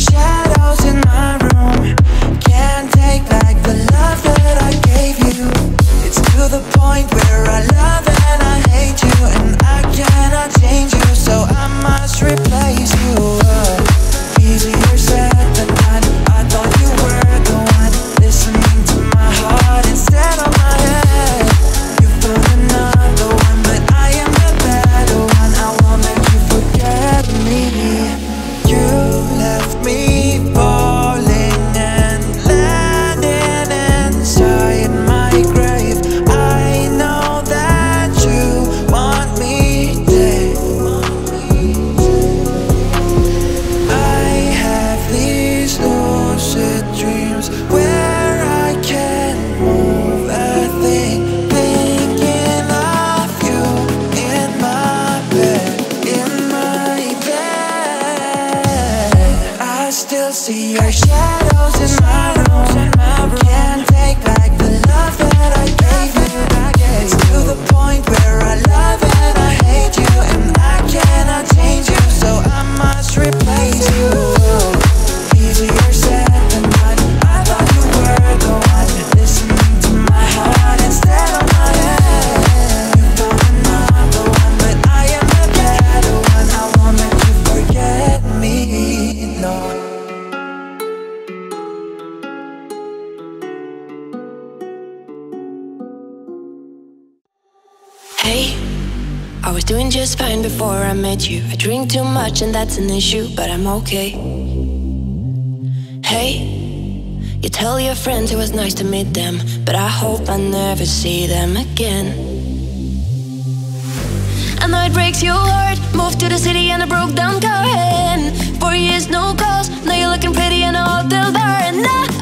and that's an issue, but I'm okay. Hey, you tell your friends it was nice to meet them, but I hope I never see them again. I know it breaks your heart. Moved to the city and a broke down car and four years no calls. Now you're looking pretty in a hotel bar and I.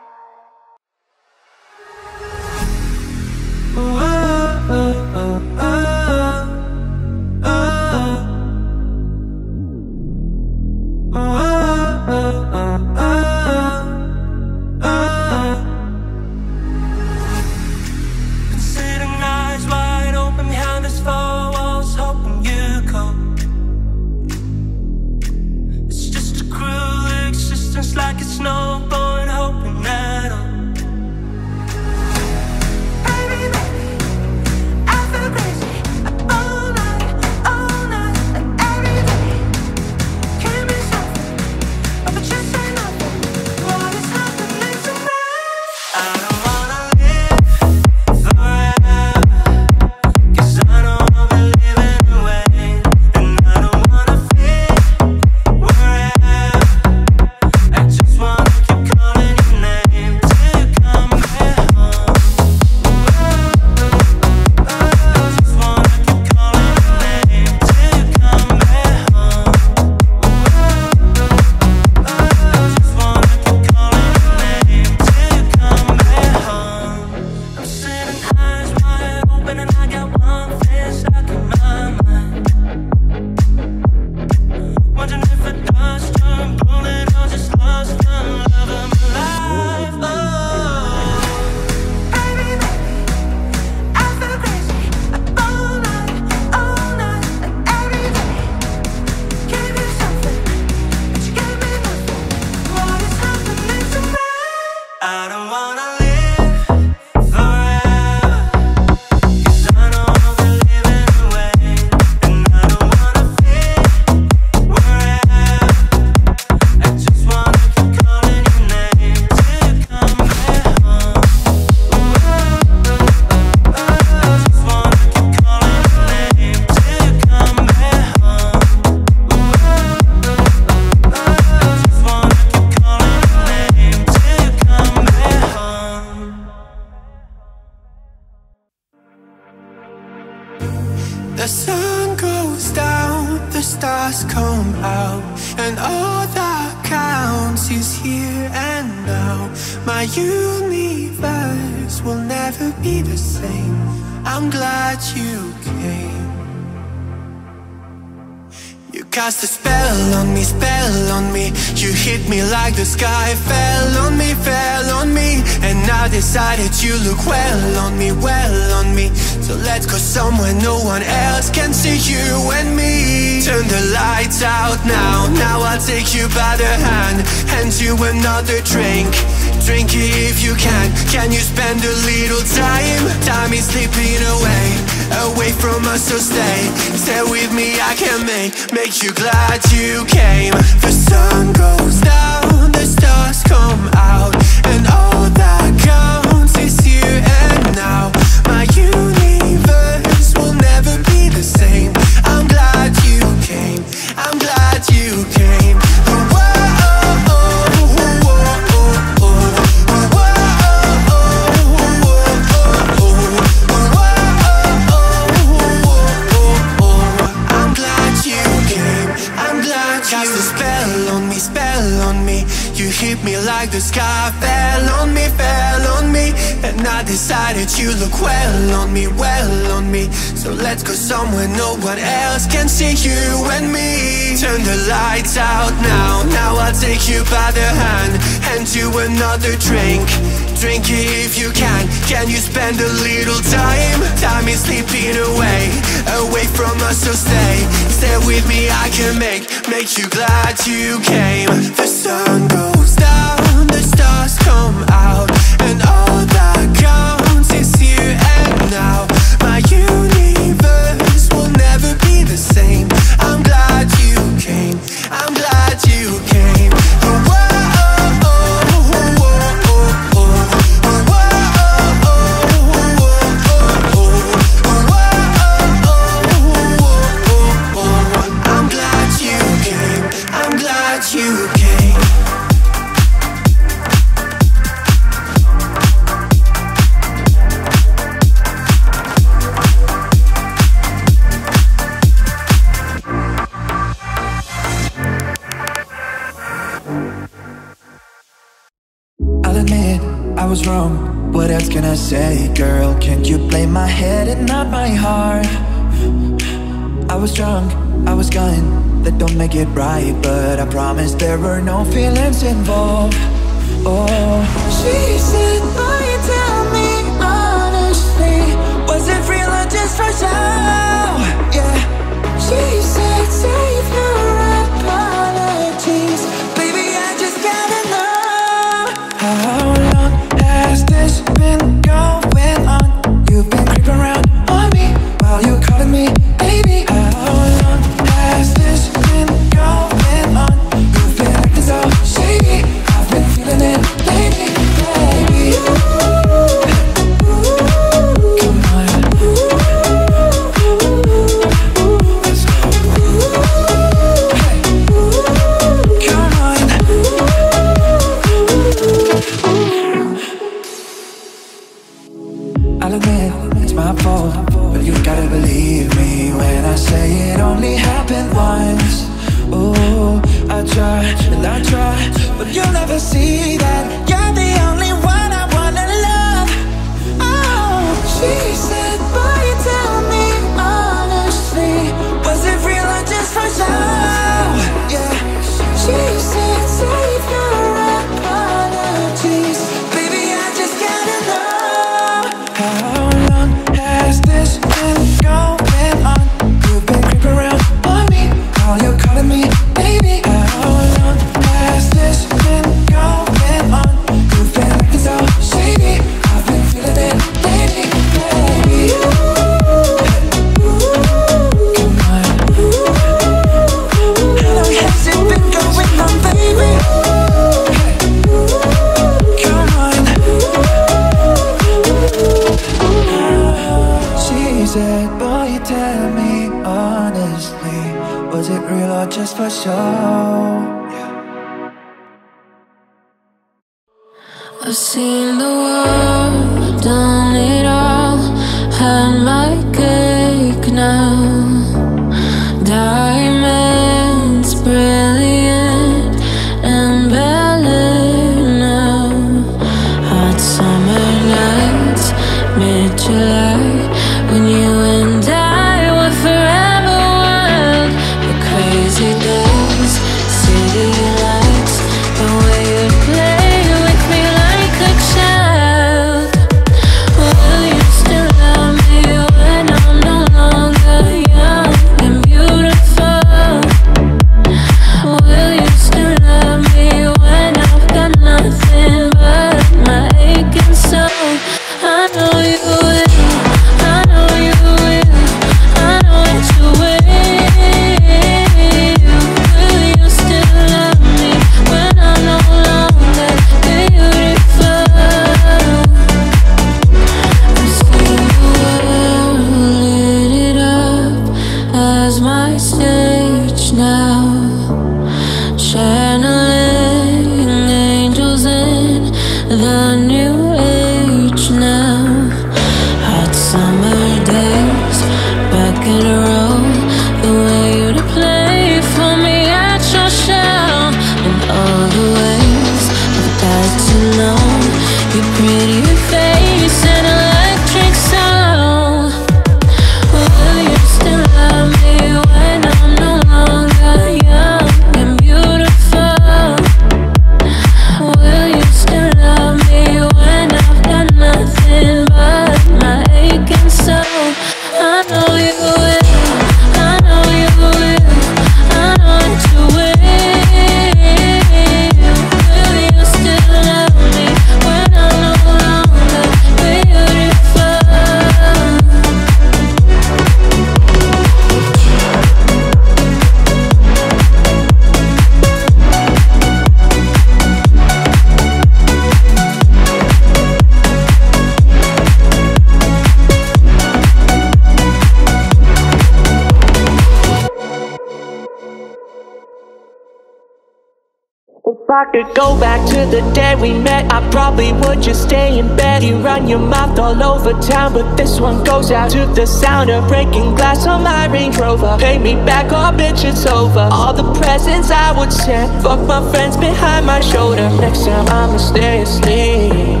for town, but this one goes out to the sound of breaking glass on my Range Rover. Pay me back, or bitch, it's over. All the presents I would send, fuck my friends behind my shoulder. Next time I'ma stay asleep.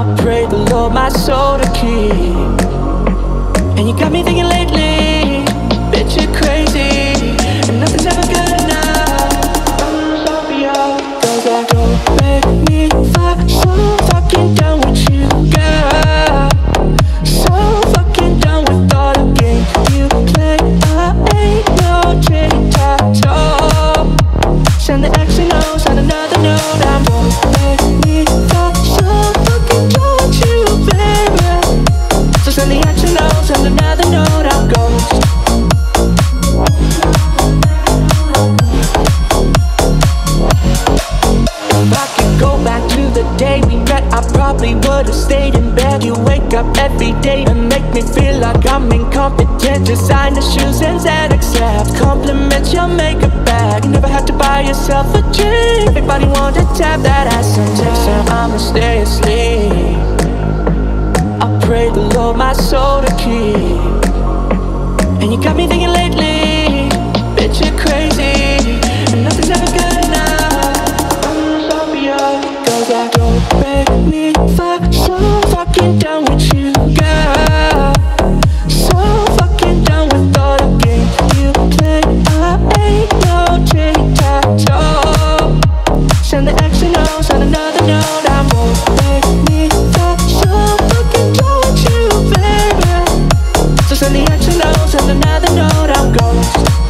I pray the Lord my soul to keep. And you got me thinking lately. the extra lows and another note. I'm going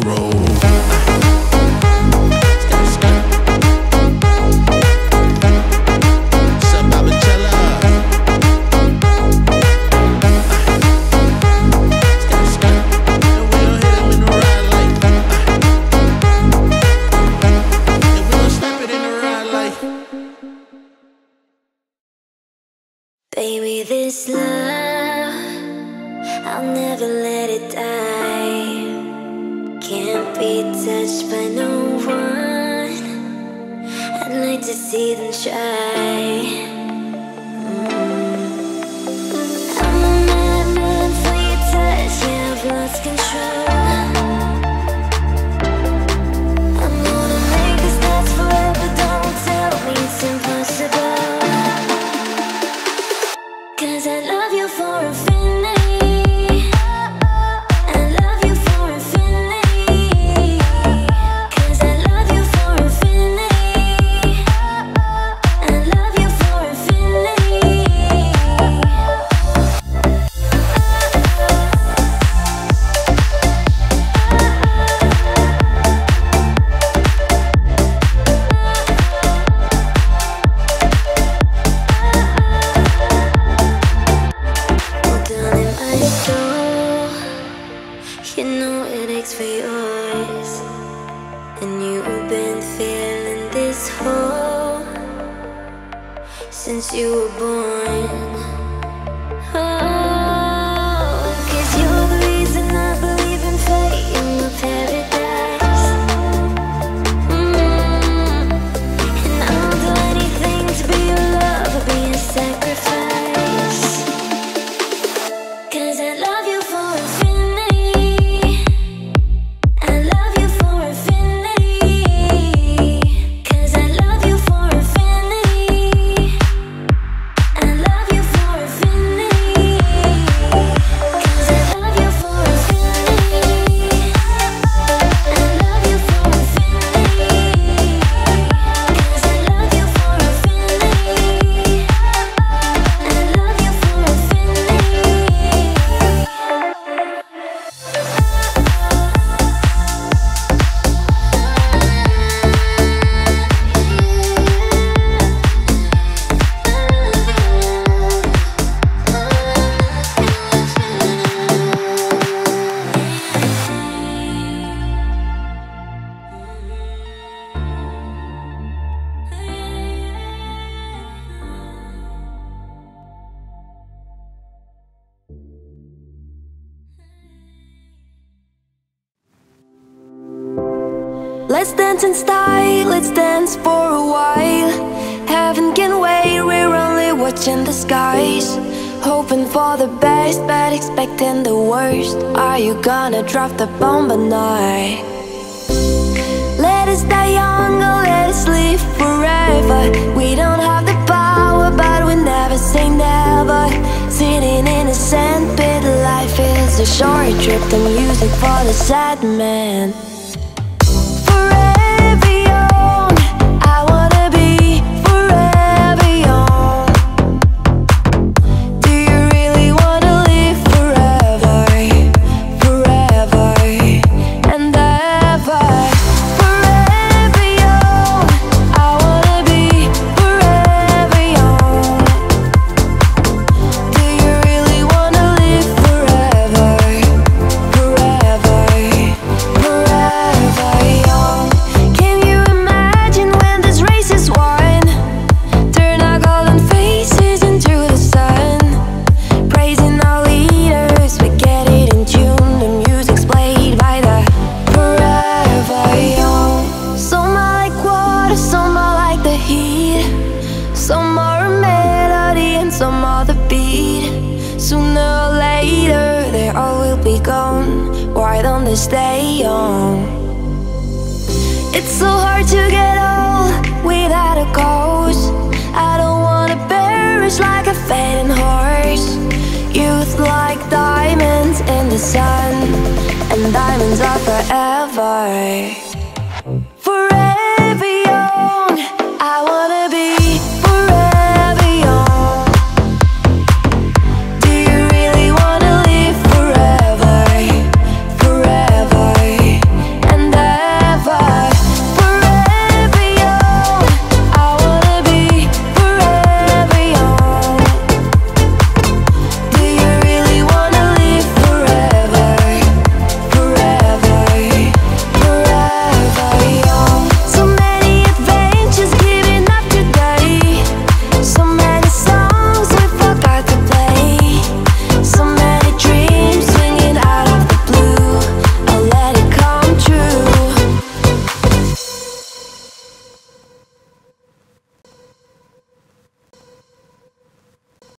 down